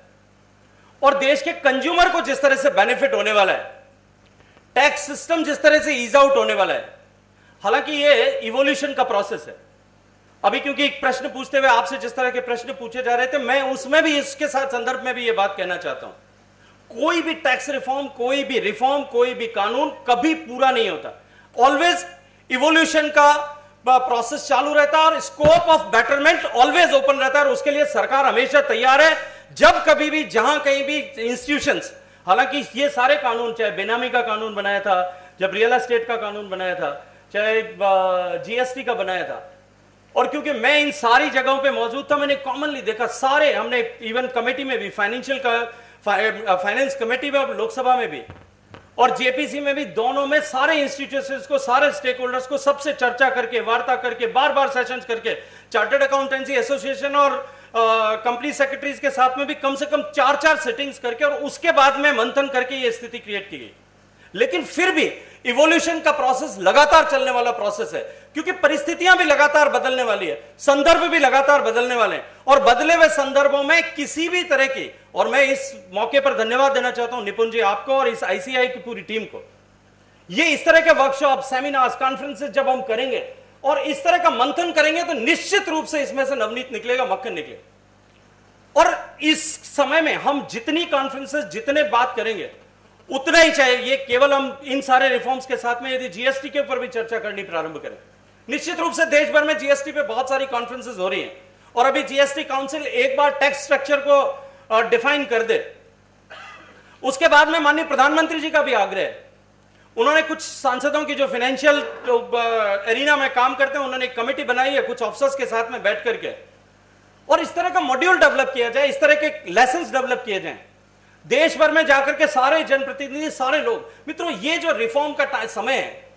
और देश के कंज्यूमर को जिस तरह से बेनिफिट होने वाला है टैक्स सिस्टम जिस तरह से ईज आउट होने वाला है। हालाँकि ये इवोल्यूशन का प्रोसेस है। अभी क्योंकि एक प्रश्न पूछते हुए आपसे जिस तरह के प्रश्न पूछे जा रहे थे, मैं उसमें भी, इसके साथ संदर्भ में भी ये बात कहना चाहता हूँ। कोई भी टैक्स रिफॉर्म, कोई भी रिफॉर्म, कोई भी कानून कभी पूरा नहीं होता। ऑलवेज इवोल्यूशन का प्रोसेस चालू रहता है और scope of betterment always open रहता है और उसके लिए सरकार हमेशा तैयार है। जब कभी भी, जहाँ कहीं भी इंस्टीट्यूशंस हालाँकि ये सारे कानून, चाहे बेनामी का कानून बनाया था, जब रियल एस्टेट का कानून बनाया था, चाहे जीएसटी का बनाया था, और क्योंकि मैं इन सारी जगहों पे मौजूद था, मैंने कॉमनली देखा, सारे हमने इवन कमेटी में भी फाइनेंशियल का फाइनेंस कमेटी में लोकसभा में भी। और जेपीसी में भी दोनों में सारे इंस्टीट्यूशंस को, सारे स्टेक होल्डर्स को सबसे चर्चा करके, वार्ता करके बार बार सेशंस करके चार्टर्ड अकाउंटेंसी एसोसिएशन और कंपनी सेक्रेटरीज के साथ में भी कम से कम चार चार सेटिंग्स करके और उसके बाद में मंथन करके ये स्थिति क्रिएट की गई। लेकिन फिर भी इवोल्यूशन का प्रोसेस लगातार चलने वाला प्रोसेस है। क्योंकि परिस्थितियाँ भी लगातार बदलने वाली है, संदर्भ भी लगातार बदलने वाले हैं। और बदले हुए संदर्भों में किसी भी तरह की, और मैं इस मौके पर धन्यवाद देना चाहता हूँ निपुण जी आपको और इस आईसीआई की पूरी टीम को। ये इस तरह के वर्कशॉप सेमिनार्स कॉन्फ्रेंसेस जब हम करेंगे, और इस तरह का मंथन करेंगे तो निश्चित रूप से इसमें से नवनीत निकलेगा, मक्खन निकलेगा और इस समय में हम जितनी कॉन्फ्रेंसेस जितने बात करेंगे उतना ही चाहिए। ये केवल हम इन सारे रिफॉर्म्स के साथ में यदि जीएसटी के ऊपर भी चर्चा करनी प्रारंभ करें। निश्चित रूप से देश भर में जीएसटी पे बहुत सारी कॉन्फ्रेंसेस हो रही हैं। और अभी जीएसटी काउंसिल एक बार टैक्स स्ट्रक्चर को डिफाइन कर दे। उसके बाद में माननीय प्रधानमंत्री जी का भी आग्रह है। उन्होंने कुछ सांसदों की जो फाइनेंशियल एरिना में काम करते हैं, उन्होंने एक कमेटी बनाई है, कुछ ऑफिसर्स के साथ में बैठ करके। और इस तरह का मॉड्यूल डेवलप किया जाए, इस तरह के लेसन डेवलप किए जाए। देश भर में जाकर के सारे जनप्रतिनिधि, सारे लोग, मित्रों, ये जो रिफॉर्म का समय है,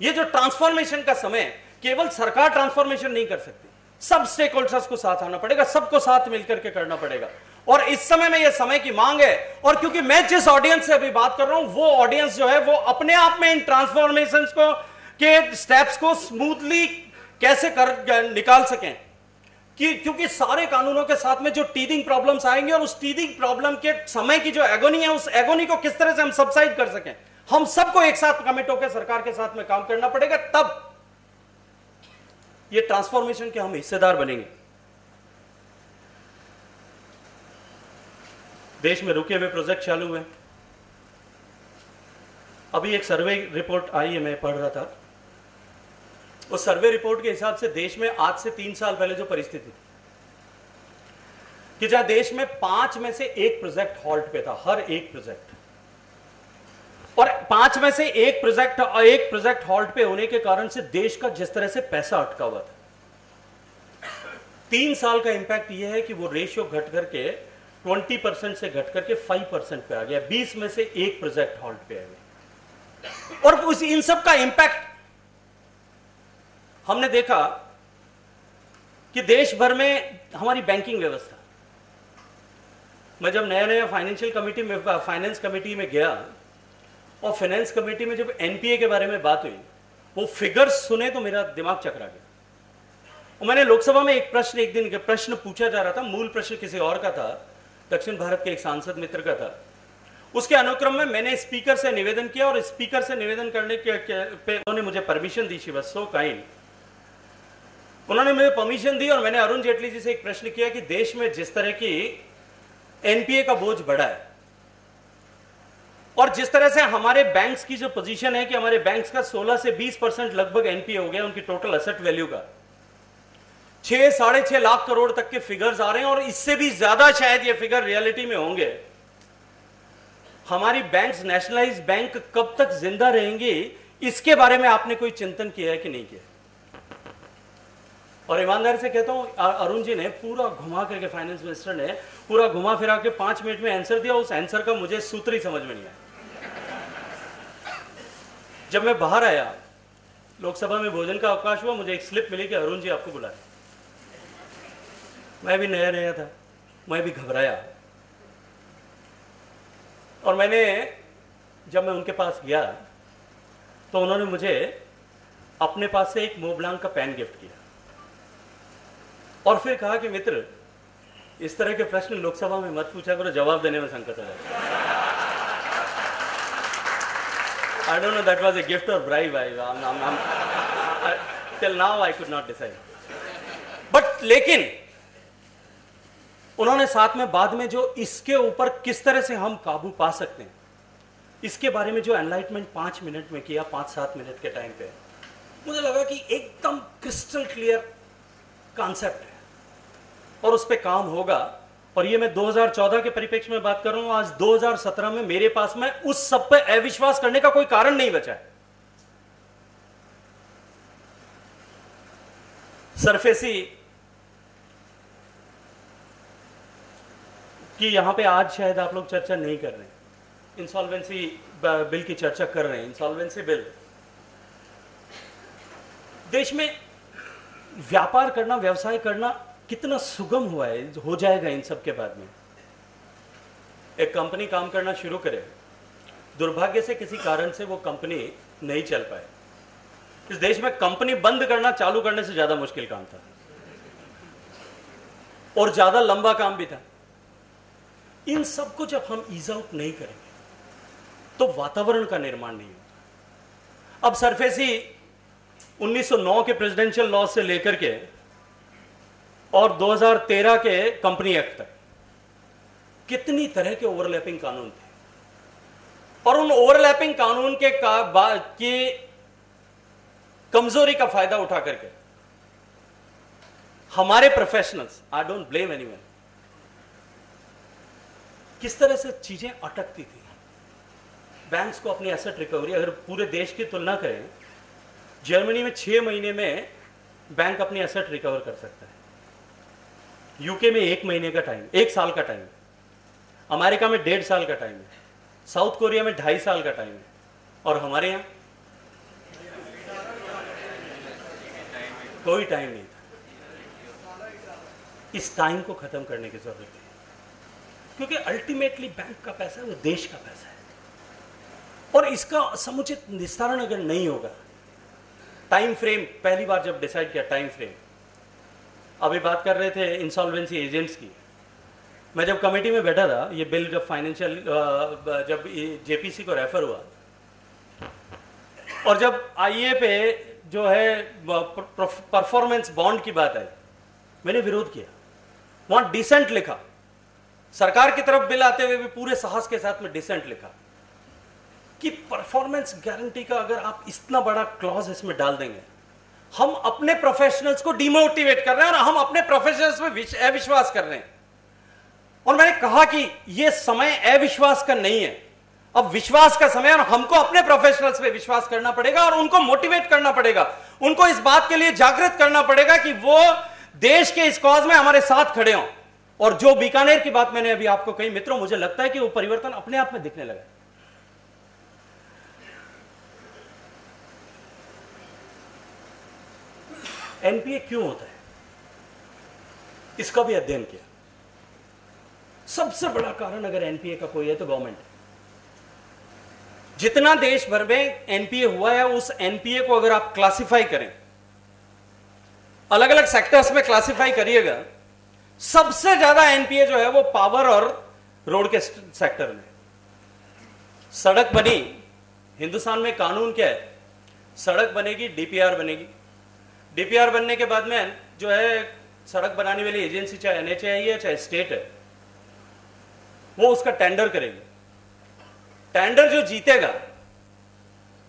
ये जो ट्रांसफॉर्मेशन का समय है, केवल सरकार ट्रांसफॉर्मेशन नहीं कर सकती। सब स्टेक होल्डर्स को साथ आना पड़ेगा, सबको साथ मिलकर के करना पड़ेगा। और इस समय में यह समय की मांग है, और क्योंकि मैं जिस ऑडियंस से अभी बात कर रहा हूँ, वो ऑडियंस जो है, वो अपने आप में इन ट्रांसफॉर्मेशन को, के स्टेप्स को स्मूथली कैसे कर, निकाल सकें। कि क्योंकि सारे कानूनों के साथ में जो टीदिंग प्रॉब्लम्स आएँगे और उस टीदिंग प्रॉब्लम के समय की जो एगोनी है, उस एगोनी को किस तरह से हम सबसाइड कर सकें? हम सबको एक साथ कमिट होकर सरकार के साथ में काम करना पड़ेगा, तब ये ट्रांसफॉर्मेशन के हम हिस्सेदार बनेंगे। देश में रुके हुए प्रोजेक्ट चालू हुए। अभी एक सर्वे रिपोर्ट आई है, मैं पढ़ रहा था। उस सर्वे रिपोर्ट के हिसाब से देश में आज से तीन साल पहले जो परिस्थिति थी, कि जहाँ देश में पाँच में से एक प्रोजेक्ट हॉल्ट पे था, हर एक प्रोजेक्ट। और पाँच में से एक प्रोजेक्ट एक प्रोजेक्ट हॉल्ट पे होने के कारण से देश का जिस तरह से पैसा अटका हुआ था, तीन साल का इंपैक्ट यह है कि वो रेशियो घट करके ट्वेंटी परसेंट से घट करके फाइव परसेंट पे आ गया, बीस में से एक प्रोजेक्ट हॉल्ट पे आ गया। और उस, इन सब का इंपैक्ट हमने देखा कि देश भर में हमारी बैंकिंग व्यवस्था। मैं जब नया नया फाइनेंशियल कमेटी में फाइनेंस कमेटी में गया और फाइनेंस कमेटी में जब एनपीए के बारे में बात हुई वो फिगर्स सुने तो मेरा दिमाग चकरा गया। और मैंने लोकसभा में एक प्रश्न एक दिन प्रश्न पूछा जा रहा था मूल प्रश्न किसी और का था दक्षिण भारत के एक सांसद मित्र का था। उसके अनुक्रम में मैंने स्पीकर से निवेदन किया और स्पीकर से निवेदन करने के, उन्होंने मुझे परमिशन दी शी सो काइंड उन्होंने मुझे परमिशन दी और मैंने अरुण जेटली जी से एक प्रश्न किया कि देश में जिस तरह की एनपीए का बोझ बढ़ा है और जिस तरह से हमारे बैंक्स की जो पोजीशन है कि हमारे बैंक्स का 16 से 20 परसेंट लगभग एनपीए हो गया, उनकी टोटल असेट वैल्यू का। छह, साढ़े छह लाख करोड़ तक के फिगर्स आ रहे हैं और इससे भी ज़्यादा शायद ये फिगर रियलिटी में होंगे। हमारी बैंक्स नेशनलाइज बैंक कब तक ज़िंदा रहेंगे, इसके बारे में आपने कोई चिंतन किया है कि नहीं किया और ईमानदारी से कहता हूँ अरुण जी ने पूरा घुमा करके फाइनेंस मिनिस्टर ने पूरा घुमा फिरा के पाँच मिनट में आंसर दिया। उस आंसर का मुझे सूत्र ही समझ में नहीं आया। जब मैं बाहर आया, लोकसभा में भोजन का अवकाश हुआ, मुझे एक स्लिप मिली कि अरुण जी आपको बुला रहे हैं। मैं भी नया नया था, मैं भी घबराया। और मैंने, जब मैं उनके पास गया तो उन्होंने मुझे अपने पास से एक मोबलांग का पेन गिफ्ट किया। और फिर कहा कि मित्र इस तरह के प्रश्न लोकसभा में मत पूछा करो जवाब देने में संकट I know that was a gift or bribe I, I'm, I'm, I'm, I, till now I could not decide. But लेकिन उन्होंने साथ में बाद में जो इसके ऊपर किस तरह से हम काबू पा सकते हैं इसके बारे में जो एनलाइटमेंट पाँच मिनट में किया पाँच सात मिनट के टाइम पे मुझे लगा कि एकदम क्रिस्टल क्लियर कॉन्सेप्ट और उस पर काम होगा। और ये मैं 2014 के परिप्रेक्ष्य में बात कर रहा हूँ, आज 2017 में मेरे पास में उस सब पे अविश्वास करने का कोई कारण नहीं बचा है। सरफेसी कि यहाँ पे आज शायद आप लोग चर्चा नहीं कर रहे हैं। इंसॉल्वेंसी बिल की चर्चा कर रहे हैं, इंसॉल्वेंसी बिल। देश में व्यापार करना, व्यवसाय करना कितना सुगम हुआ है, हो जाएगा इन सब के बाद में। एक कंपनी काम करना शुरू करे, दुर्भाग्य से किसी कारण से वो कंपनी नहीं चल पाए। इस देश में कंपनी बंद करना चालू करने से ज़्यादा मुश्किल काम था। और ज़्यादा लंबा काम भी था। इन सबको जब हम ईज आउट नहीं करेंगे तो वातावरण का निर्माण नहीं होता। अब सरफेसी 1909 के प्रेसिडेंशियल लॉ से लेकर के और 2013 के कंपनी एक्ट तक। कितनी तरह के ओवरलैपिंग कानून थे। और उन ओवरलैपिंग कानून के का, की कमज़ोरी का फ़ायदा उठा करके हमारे professionals I don't blame anyone किस तरह से चीज़ें अटकती थी। बैंक्स को अपनी एसेट रिकवरी अगर पूरे देश की तुलना करें जर्मनी में छह महीने में बैंक अपनी एसेट रिकवर कर सकता है। यूके में एक महीने का टाइम एक साल का टाइम अमेरिका में डेढ़ साल का टाइम है। साउथ कोरिया में ढाई साल का टाइम है। और हमारे यहाँ? कोई टाइम नहीं था। इस टाइम को खत्म करने की ज़रूरत है। क्योंकि अल्टीमेटली बैंक का पैसा है, वो देश का पैसा है। और इसका समुचित निस्तारण अगर नहीं होगा टाइम फ्रेम पहली बार जब डिसाइड किया टाइम फ्रेम अभी बात कर रहे थे इंसॉल्वेंसी एजेंट्स की। मैं जब कमेटी में बैठा था, ये बिल जब फाइनेंशियल जब जेपीसी को रेफर हुआ, और जब आईए पे जो है परफॉर्मेंस बॉन्ड की बात आई, मैंने विरोध किया। वहाँ डिसेंट लिखा। सरकार की तरफ़ बिल आते हुए भी पूरे साहस के साथ में डिसेंट लिखा। कि परफॉर्मेंस गारंटी का अगर आप इतना बड़ा क्लॉज इसमें डाल देंगे हम अपने प्रोफेशनल्स को डिमोटिवेट कर रहे हैं और हम अपने प्रोफेशनल्स में अविश्वास कर रहे हैं। और मैंने कहा कि यह समय अविश्वास का नहीं है। अब विश्वास का समय और हमको अपने प्रोफेशनल्स पे विश्वास करना पड़ेगा और उनको मोटिवेट करना पड़ेगा। उनको इस बात के लिए जागृत करना पड़ेगा कि वो देश के इस कॉज में हमारे साथ खड़े हों। और जो बीकानेर की बात मैंने अभी आपको कही, मित्रों, मुझे लगता है कि वो परिवर्तन अपने आप में दिखने लगा एनपीए क्यों होता है? इसका भी अध्ययन किया। सबसे बड़ा कारण अगर एनपीए का कोई है तो गवर्नमेंट है। जितना देश भर में एनपीए हुआ है, उस एनपीए को अगर आप क्लासिफाई करें अलग अलग सेक्टर्स में क्लासिफाई करिएगा, सबसे ज़्यादा एनपीए जो है वो पावर और रोड के सेक्टर में। सड़क बनी, हिंदुस्तान में कानून क्या है? सड़क बनेगी डीपीआर बनेगी। डीपीआर बनने के बाद में जो है सड़क बनाने वाली एजेंसी, चाहे एनएचआई है चाहे स्टेट है, वो उसका टेंडर करेगी। टेंडर जो जीतेगा,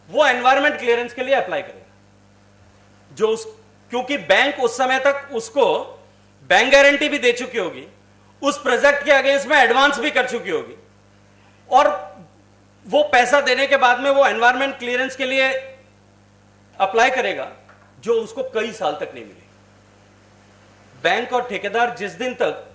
वो एनवायरमेंट क्लियरेंस के लिए अप्लाई करेगा। जो उस, क्योंकि बैंक उस समय तक उसको बैंक गारंटी भी दे चुकी होगी, उस प्रोजेक्ट के अगेंस्ट में एडवांस भी कर चुकी होगी, और वो पैसा देने के बाद में वो एनवायरमेंट क्लियरेंस के लिए अप्लाई करेगा। जो उसको कई साल तक नहीं मिलेगी बैंक और ठेकेदार जिस दिन तक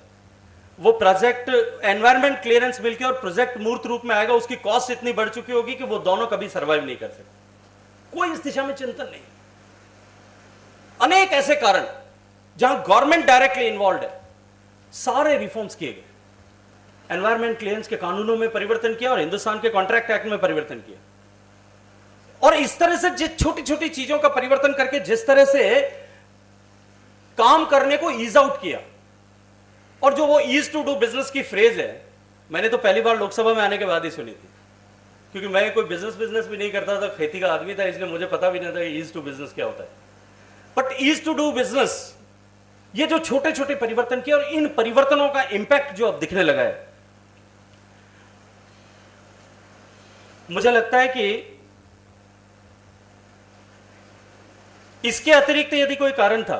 वो प्रोजेक्ट एनवायरमेंट क्लियरेंस मिलके और प्रोजेक्ट मूर्त रूप में आएगा, उसकी कॉस्ट इतनी बढ़ चुकी होगी कि वो दोनों कभी सर्वाइव नहीं कर सकते। कोई इस दिशा में चिंतन नहीं। अनेक ऐसे कारण, जहाँ गवर्नमेंट डायरेक्टली इन्वॉल्व है, सारे रिफॉर्म्स किए गए। एनवायरमेंट क्लियरेंस के कानूनों में परिवर्तन किया और हिंदुस्तान के कॉन्ट्रैक्ट एक्ट में परिवर्तन किया। और इस तरह से जिस छोटी छोटी चीज़ों का परिवर्तन करके जिस तरह से काम करने को ईज आउट किया। और जो वो ईज टू डू बिज़नेस की फ्रेज है, मैंने तो पहली बार लोकसभा में आने के बाद ही सुनी थी। क्योंकि मैं कोई बिज़नेस बिज़नेस भी नहीं करता था, खेती का आदमी था, इसलिए मुझे पता भी नहीं था ईज टू बिज़नेस क्या होता है। But ease to do business ये जो छोटे छोटे परिवर्तन किए और इन परिवर्तनों का इंपैक्ट जो अब दिखने लगा है। मुझे लगता है कि इसके अतिरिक्त यदि कोई कारण था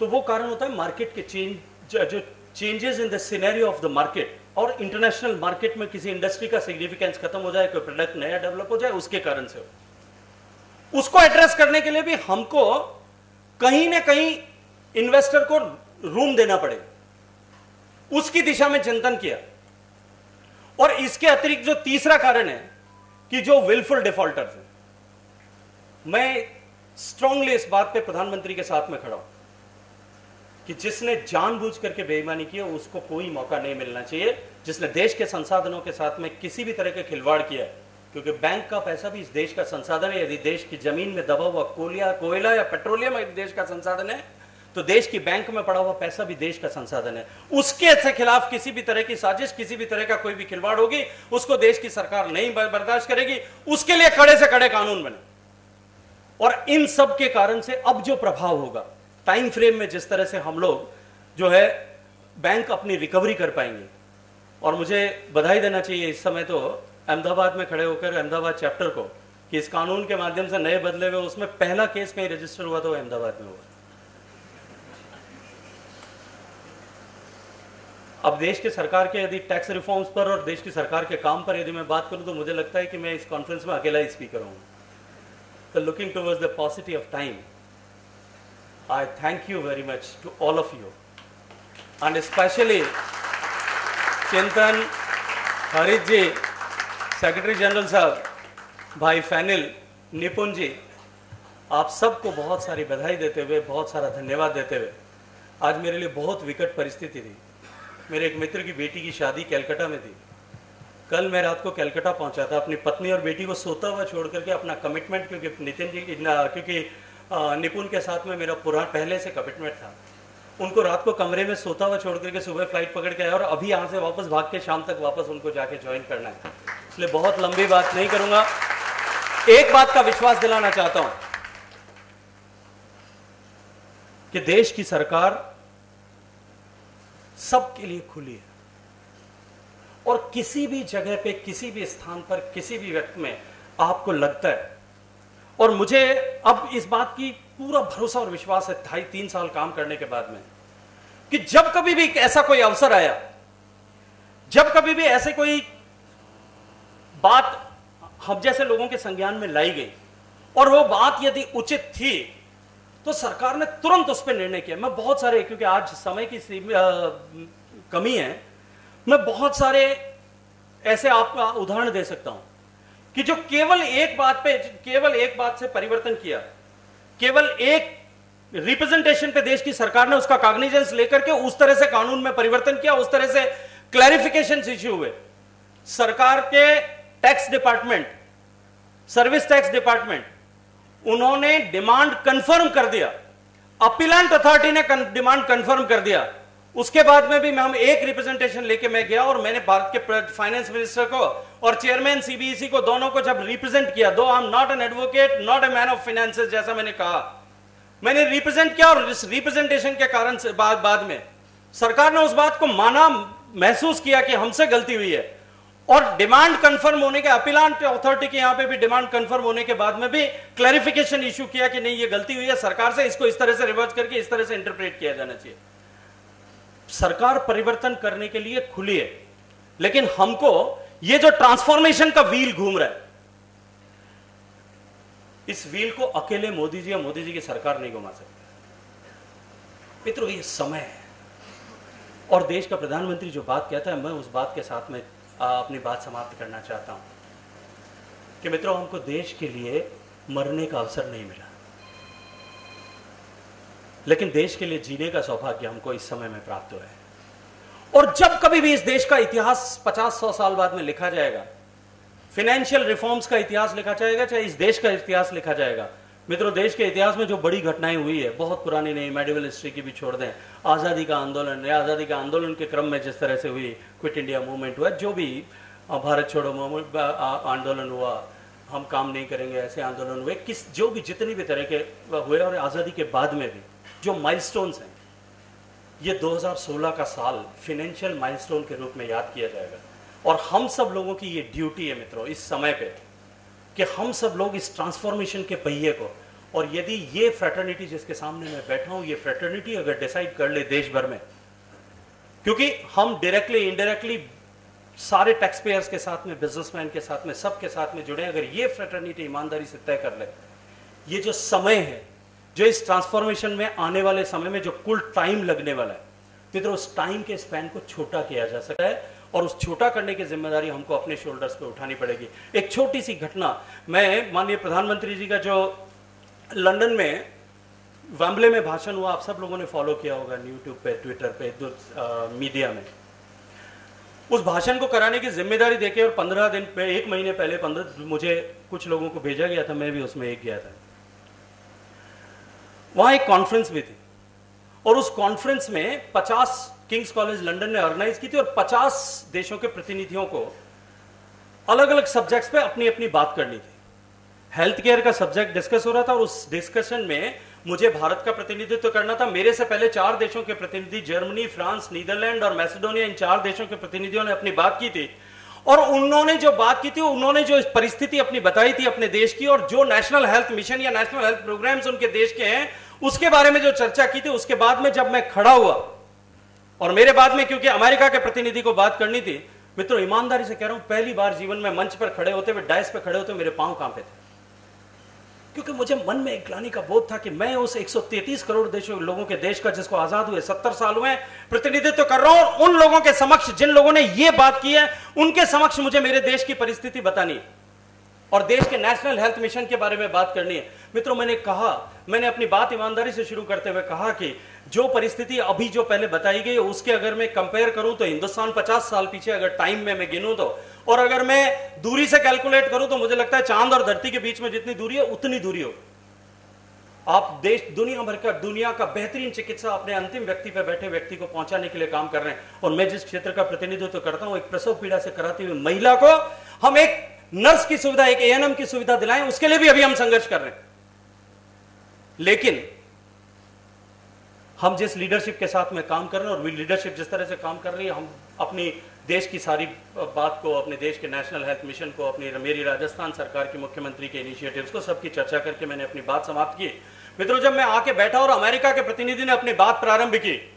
तो वो कारण होता है मार्केट के चेंज जो changes in the scenario of the market और इंटरनेशनल मार्केट में किसी इंडस्ट्री का सिग्निफिकेंस खत्म हो जाए, कोई प्रोडक्ट नया डेवलप हो जाए, उसके कारण से हो। उसको एड्रेस करने के लिए भी हमको कहीं ना कहीं इन्वेस्टर को रूम देना पड़ेगा। उसकी दिशा में चिंतन किया। और इसके अतिरिक्त जो तीसरा कारण है कि जो विलफुल डिफॉल्टर हैं, मैं स्ट्रांगली इस बात पे प्रधानमंत्री के साथ में खड़ा हूँ कि जिसने जानबूझ करके बेईमानी की है, उसको कोई मौका नहीं मिलना चाहिए। जिसने देश के संसाधनों के साथ में किसी भी तरह के खिलवाड़ किया क्योंकि बैंक का पैसा भी इस देश का संसाधन है। यदि देश की ज़मीन में दबा हुआ कोलिया, कोयला या पेट्रोलियम देश का संसाधन है तो देश की बैंक में पड़ा हुआ पैसा भी देश का संसाधन है। उसके से खिलाफ किसी भी तरह की साजिश, किसी भी तरह का कोई भी खिलवाड़ होगी, उसको देश की सरकार नहीं बर्दाश्त करेगी। उसके लिए कड़े से कड़े कानून बने। और इन सब के कारण से अब जो प्रभाव होगा टाइम फ्रेम में जिस तरह से हम लोग जो है बैंक अपनी रिकवरी कर पाएँगे। और मुझे बधाई देना चाहिए इस समय तो अहमदाबाद में खड़े होकर, अहमदाबाद चैप्टर को, कि इस कानून के माध्यम से नए बदले हुए, उसमें पहला केस कहीं रजिस्टर हुआ तो अहमदाबाद में हुआ। अब देश के सरकार के यदि टैक्स रिफॉर्म्स पर और देश की सरकार के काम पर यदि मैं बात करूँ तो मुझे लगता है कि मैं इस कॉन्फ्रेंस में अकेला ही स्पीकर हूँ। तो looking towards the paucity of time I thank you very much to all of you. And especially चिंतन हरित जी सेक्रेटरी जनरल साहब भाई फैनिल निपुण जी आप सबको बहुत सारी बधाई देते हुए, बहुत सारा धन्यवाद देते हुए। आज मेरे लिए बहुत विकट परिस्थिति थी। मेरे एक मित्र की बेटी की शादी कैलकाटा में थी। कल मैं रात को कैलकाटा पहुँचा था, अपनी पत्नी और बेटी को सोता हुआ छोड़ करके अपना कमिटमेंट क्योंकि नितिन जी क्योंकि निपुण के साथ में मेरा पुराना पहले से कमिटमेंट था। उनको रात को कमरे में सोता हुआ छोड़ करके सुबह फ़्लाइट पकड़ के आया और अभी यहाँ से वापस भाग के शाम तक वापस उनको जाके ज्वाइन करना है। इसलिए बहुत लंबी बात नहीं करूँगा। एक बात का विश्वास दिलाना चाहता हूँ कि देश की सरकार सबके लिए खुली है। और किसी भी जगह पे, किसी भी स्थान पर, किसी भी व्यक्ति में आपको लगता है। और मुझे अब इस बात की पूरा भरोसा और विश्वास है, ढाई तीन साल काम करने के बाद में, कि जब कभी भी ऐसा कोई अवसर आया, जब कभी भी ऐसे कोई बात हम जैसे लोगों के संज्ञान में लाई गई, और वो बात यदि उचित थी तो सरकार ने तुरंत उस पर निर्णय किया। मैं बहुत सारे, क्योंकि आज समय की कमी है मैं बहुत सारे ऐसे आपका उदाहरण दे सकता हूँ कि जो केवल एक बात पे, केवल एक बात से परिवर्तन किया, केवल एक रिप्रेजेंटेशन पे देश की सरकार ने उसका कॉग्निजेंस लेकर के उस तरह से कानून में परिवर्तन किया, उस तरह से क्लैरिफिकेशन इश्यू हुए। सरकार के tax department service tax department उन्होंने डिमांड कंफर्म कर दिया। अपीलेंट अथॉरिटी ने डिमांड कंफर्म कर दिया। उसके बाद में भी मैं हम एक रिप्रेजेंटेशन लेके मैं गया और मैंने भारत के फाइनेंस मिनिस्टर को और चेयरमैन सीबीएसई को, दोनों को जब रिप्रेजेंट किया though I am not an advocate not a man of finance जैसा मैंने कहा। मैंने रिप्रेजेंट किया और इस रिप्रेजेंटेशन के कारण से बाद बाद में सरकार ने उस बात को माना, महसूस किया कि हमसे गलती हुई है। और डिमांड कंफर्म होने के अपीलांट अथॉरिटी के यहाँ पे भी डिमांड कंफर्म होने के बाद में भी क्लैरिफिकेशन इश्यू किया कि नहीं, ये गलती हुई है। सरकार से इसको इस तरह से रिवर्स करके इस तरह से इंटरप्रेट किया जाना चाहिए। सरकार परिवर्तन करने के लिए खुली है। लेकिन हमको ये जो ट्रांसफॉर्मेशन का व्हील घूम रहा है, इस व्हील को अकेले मोदी जी या मोदी जी की सरकार नहीं घुमा सकती। मित्रों, ये समय है। और देश का प्रधानमंत्री जो बात कहता है, मैं उस बात के साथ में अपनी बात समाप्त करना चाहता हूँ कि मित्रों, हमको देश के लिए मरने का अवसर नहीं मिला। लेकिन देश के लिए जीने का सौभाग्य हमको इस समय में प्राप्त हुआ है। और जब कभी भी इस देश का इतिहास 50-100 साल बाद में लिखा जाएगा फाइनेंशियल रिफॉर्म्स का इतिहास लिखा जाएगा, चाहे इस देश का इतिहास लिखा जाएगा, मित्रों, देश के इतिहास में जो बड़ी घटनाएँ हुई है, बहुत पुरानी नहीं मेडिवल हिस्ट्री की भी छोड़ दें, आज़ादी का आंदोलन या आज़ादी का आंदोलन के क्रम में जिस तरह से हुई क्विट इंडिया मूवमेंट हुआ, जो भी भारत छोड़ो मूवमेंट आंदोलन हुआ, हम काम नहीं करेंगे, ऐसे आंदोलन हुए, किस, जो भी जितनी भी तरह के हुए और आज़ादी के बाद में भी। जो माइलस्टोन्स हैं, ये 2016 का साल फिनेंशियल माइलस्टोन के रूप में याद किया जाएगा। और हम सब लोगों की ये ड्यूटी है मित्रों, इस समय पे, कि हम सब लोग इस ट्रांसफॉर्मेशन के पहिए को, और यदि ये फ्रेटर्निटी जिसके सामने मैं बैठा हूँ, ये फ्रेटर्निटी अगर डिसाइड कर ले देश भर में, क्योंकि हम डायरेक्टली इनडायरेक्टली सारे टैक्स पेयर्स के साथ में बिजनेसमैन के साथ में, सबके साथ में जुड़े, अगर ये फ्रेटर्निटी ईमानदारी से तय कर ले, ये जो समय है जो इस ट्रांसफॉर्मेशन में आने वाले समय में जो कुल टाइम लगने वाला है तो उस टाइम के स्पैन को छोटा किया जा सकता है और उस छोटा करने की ज़िम्मेदारी हमको अपने शोल्डर्स पे उठानी पड़ेगी। एक छोटी सी घटना मैं माननीय प्रधानमंत्री जी का जो लंदन में वैम्बले में भाषण हुआ आप सब लोगों ने फॉलो किया होगा यूट्यूब पे ट्विटर पे आ, मीडिया में। उस भाषण को कराने की ज़िम्मेदारी देके और पंद्रह दिन पे एक महीने पहले पंद्रह मुझे कुछ लोगों को भेजा गया था मैं भी उसमें एक गया था। वहाँ एक कॉन्फ्रेंस भी थी। और उस कॉन्फ्रेंस में 50 किंग्स कॉलेज लंदन ने ऑर्गेनाइज की थी और 50 देशों के प्रतिनिधियों को अलग अलग सब्जेक्ट्स पे अपनी अपनी बात करनी थी। हेल्थ केयर का सब्जेक्ट डिस्कस हो रहा था और उस डिस्कशन में मुझे भारत का प्रतिनिधित्व करना था। मेरे से पहले चार देशों के प्रतिनिधि जर्मनी फ्रांस नीदरलैंड और मैसेडोनिया इन चार देशों के प्रतिनिधियों ने अपनी बात की थी। और उन्होंने जो बात की थी, उन्होंने जो परिस्थिति अपनी बताई थी अपने देश की और जो नेशनल हेल्थ मिशन या नेशनल हेल्थ प्रोग्राम्स उनके देश के हैं उसके बारे में जो चर्चा की थी, उसके बाद में जब मैं खड़ा हुआ, और मेरे बाद में क्योंकि अमेरिका के प्रतिनिधि को बात करनी थी, मित्रों, ईमानदारी से कह रहा हूँ, पहली बार जीवन में मंच पर खड़े होते हुए डायस पर खड़े होते मेरे पाँव कांपे थे। क्योंकि मुझे मन में एक ग्लानी का बोध था कि मैं उस 133 करोड़ देशों लोगों के देश का, जिसको आज़ाद हुए 70 साल हुए प्रतिनिधित्व कर रहा हूँ, और उन लोगों के समक्ष, जिन लोगों ने यह बात की है, उनके समक्ष मुझे मेरे देश की परिस्थिति बतानी और देश के नेशनल हेल्थ मिशन के बारे में बात करनी है। मित्रों, मैंने कहा, मैंने अपनी बात ईमानदारी से शुरू करते हुए कहा कि जो परिस्थिति अभी जो पहले बताई गई, उसके अगर मैं कंपेयर करूँ तो हिंदुस्तान 50 साल पीछे अगर टाइम में मैं गिनूं तो और अगर मैं दूरी से कैलकुलेट करूँ तो मुझे लगता है चाँद और धरती के बीच में जितनी दूरी है, उतनी दूरी हो। आप देश, दुनिया भर का, दुनिया का बेहतरीन चिकित्सा अपने अंतिम व्यक्ति पर बैठे व्यक्ति को पहुँचाने के लिए काम कर रहे हैं। और मैं जिस क्षेत्र का प्रतिनिधित्व करता हूँ, एक प्रसव पीड़ा से कराती हुई महिला को, हम एक नर्स की सुविधा, एक एएनएम की सुविधा दिलाएँ, उसके लिए भी अभी हम संघर्ष कर रहे हैं। लेकिन हम जिस लीडरशिप के साथ में काम कर रहे हैं और लीडरशिप जिस तरह से काम कर रही है, हम अपनी देश की सारी बात को, अपने देश के नेशनल हेल्थ मिशन को, अपनी मेरी राजस्थान सरकार के मुख्यमंत्री के इनिशिएटिव्स को, सबकी चर्चा करके मैंने अपनी बात समाप्त की। मित्रों, जब मैं आके बैठा और अमेरिका के प्रतिनिधि ने अपनी बात प्रारंभ की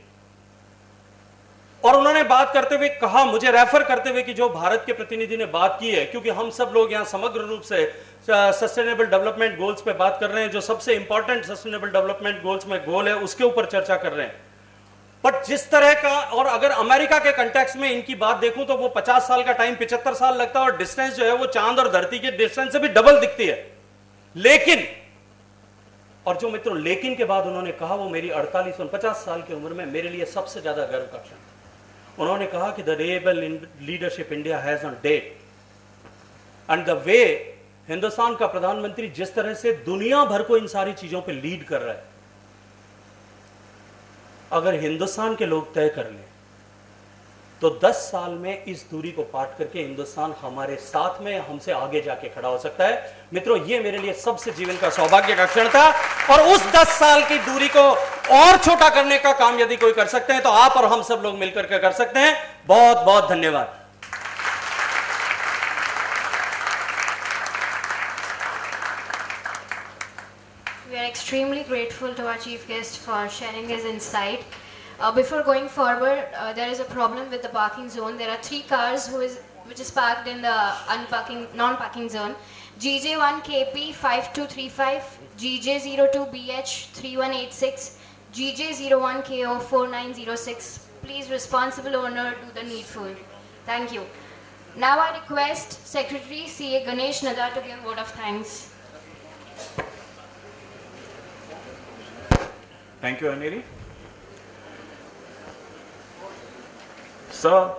और उन्होंने बात करते हुए कहा, मुझे रेफर करते हुए कि जो भारत के प्रतिनिधि ने बात की है, क्योंकि हम सब लोग यहाँ समग्र रूप से सस्टेनेबल डेवलपमेंट गोल्स पे बात कर रहे हैं, जो सबसे इंपॉर्टेंट सस्टेनेबल डेवलपमेंट गोल्स में गोल है, उसके ऊपर चर्चा कर रहे हैं। बट जिस तरह का, और अगर अमेरिका के कंटेक्स में इनकी बात देखूँ तो वो 50 साल का टाइम 75 साल लगता है, और डिस्टेंस जो है वो चाँद और धरती के डिस्टेंस से भी डबल दिखती है। लेकिन, और जो मित्रों, लेकिन के बाद उन्होंने कहा, वो मेरी अड़तालीस पचास साल की उम्र में मेरे लिए सबसे ज़्यादा गर्व का क्षण उन्होंने कहा कि the able leadership India has on date and the way Hindustan का प्रधानमंत्री जिस तरह से दुनिया भर को इन सारी चीज़ों पे लीड कर रहा है, अगर हिंदुस्तान के लोग तय कर लें तो 10 साल में इस दूरी को पाट करके हिंदुस्तान हमारे साथ में हमसे आगे जाके खड़ा हो सकता है। मित्रों, ये मेरे लिए सबसे जीवन का सौभाग्य का क्षण था और उस 10 साल की दूरी को और छोटा करने का काम यदि कोई कर सकते हैं तो आप और हम सब लोग मिलकर के कर सकते हैं बहुत बहुत धन्यवाद extremely grateful to our chief guest for sharing his insight. Uh, before going forward, uh, there is a problem with the parking zone. There are three cars who is, which is parked in the unparking, non-parking zone. GJ1KP5235, GJ02BH3186, GJ01KO4906. Please, responsible owner, do the needful. Thank you. Now I request Secretary CA Ganesh Nadar to give word of thanks. Thank you, Aniri. Sir,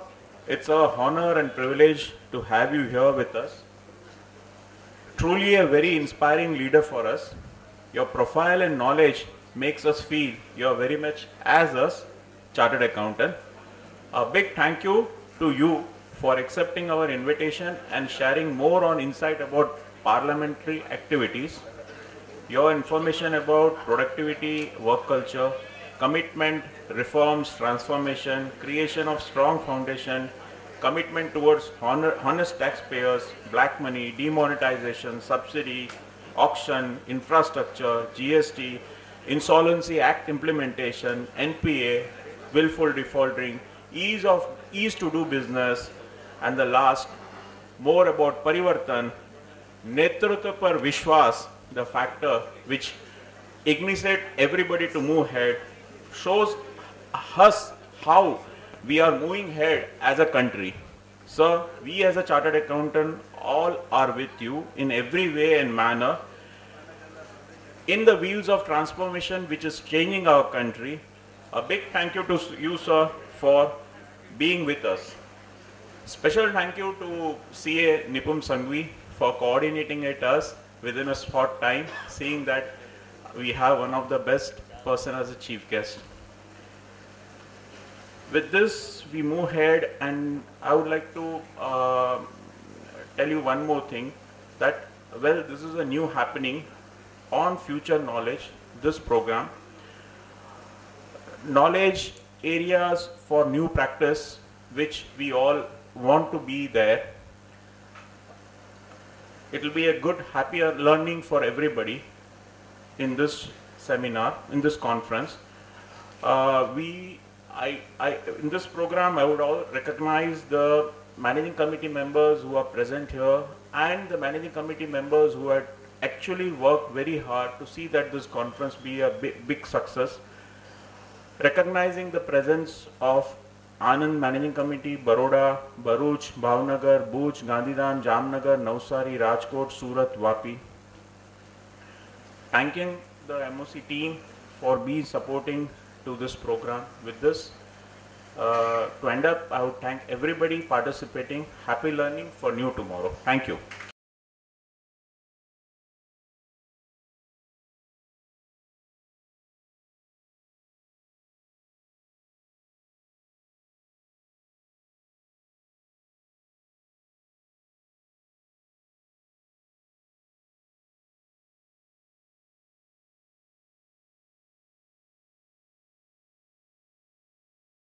it's a honor and privilege to have you here with us. Truly a very inspiring leader for us. Your profile and knowledge makes us feel you're very much as us, chartered accountant. A big thank you to you for accepting our invitation and sharing more on insight about parliamentary activities your information about productivity, work culture, commitment, reforms, transformation, creation of strong foundation, commitment towards honor, honest taxpayers, black money, demonetization, subsidy, auction, infrastructure, GST, Insolvency Act implementation, NPA, willful defaulting, ease of ease to do business, and the last, more about Parivartan, Netrutva par Vishwas, the factor which ignited everybody to move ahead, shows us how we are moving ahead as a country. So we as a chartered accountant all are with you in every way and manner in the wheels of transformation which is changing our country. A big thank you to you, sir, for being with us. Special thank you to CA Nipum Sangvi for coordinating it us within a short time, seeing that we have one of the best person as a chief guest. With this, we move ahead, and I would like to uh, tell you one more thing that well, this is a new happening on future knowledge. This program, knowledge areas for new practice, which we all want to be there it will be a good, happier learning for everybody in this seminar, in this conference. Uh, we, I, I, in this program, I would all recognize the managing committee members who are present here and the managing committee members who had actually worked very hard to see that this conference be a big, big success. Recognizing the presence of Anand Managing Committee, Baroda, Baruch, Bhavnagar, Bhuj, Gandhidham, Jamnagar, Navsari, Rajkot, Surat, Vapi. Thanking the MOC team for being supporting to this program. With this, uh, to end up, I would thank everybody participating. Happy learning for new tomorrow. Thank you.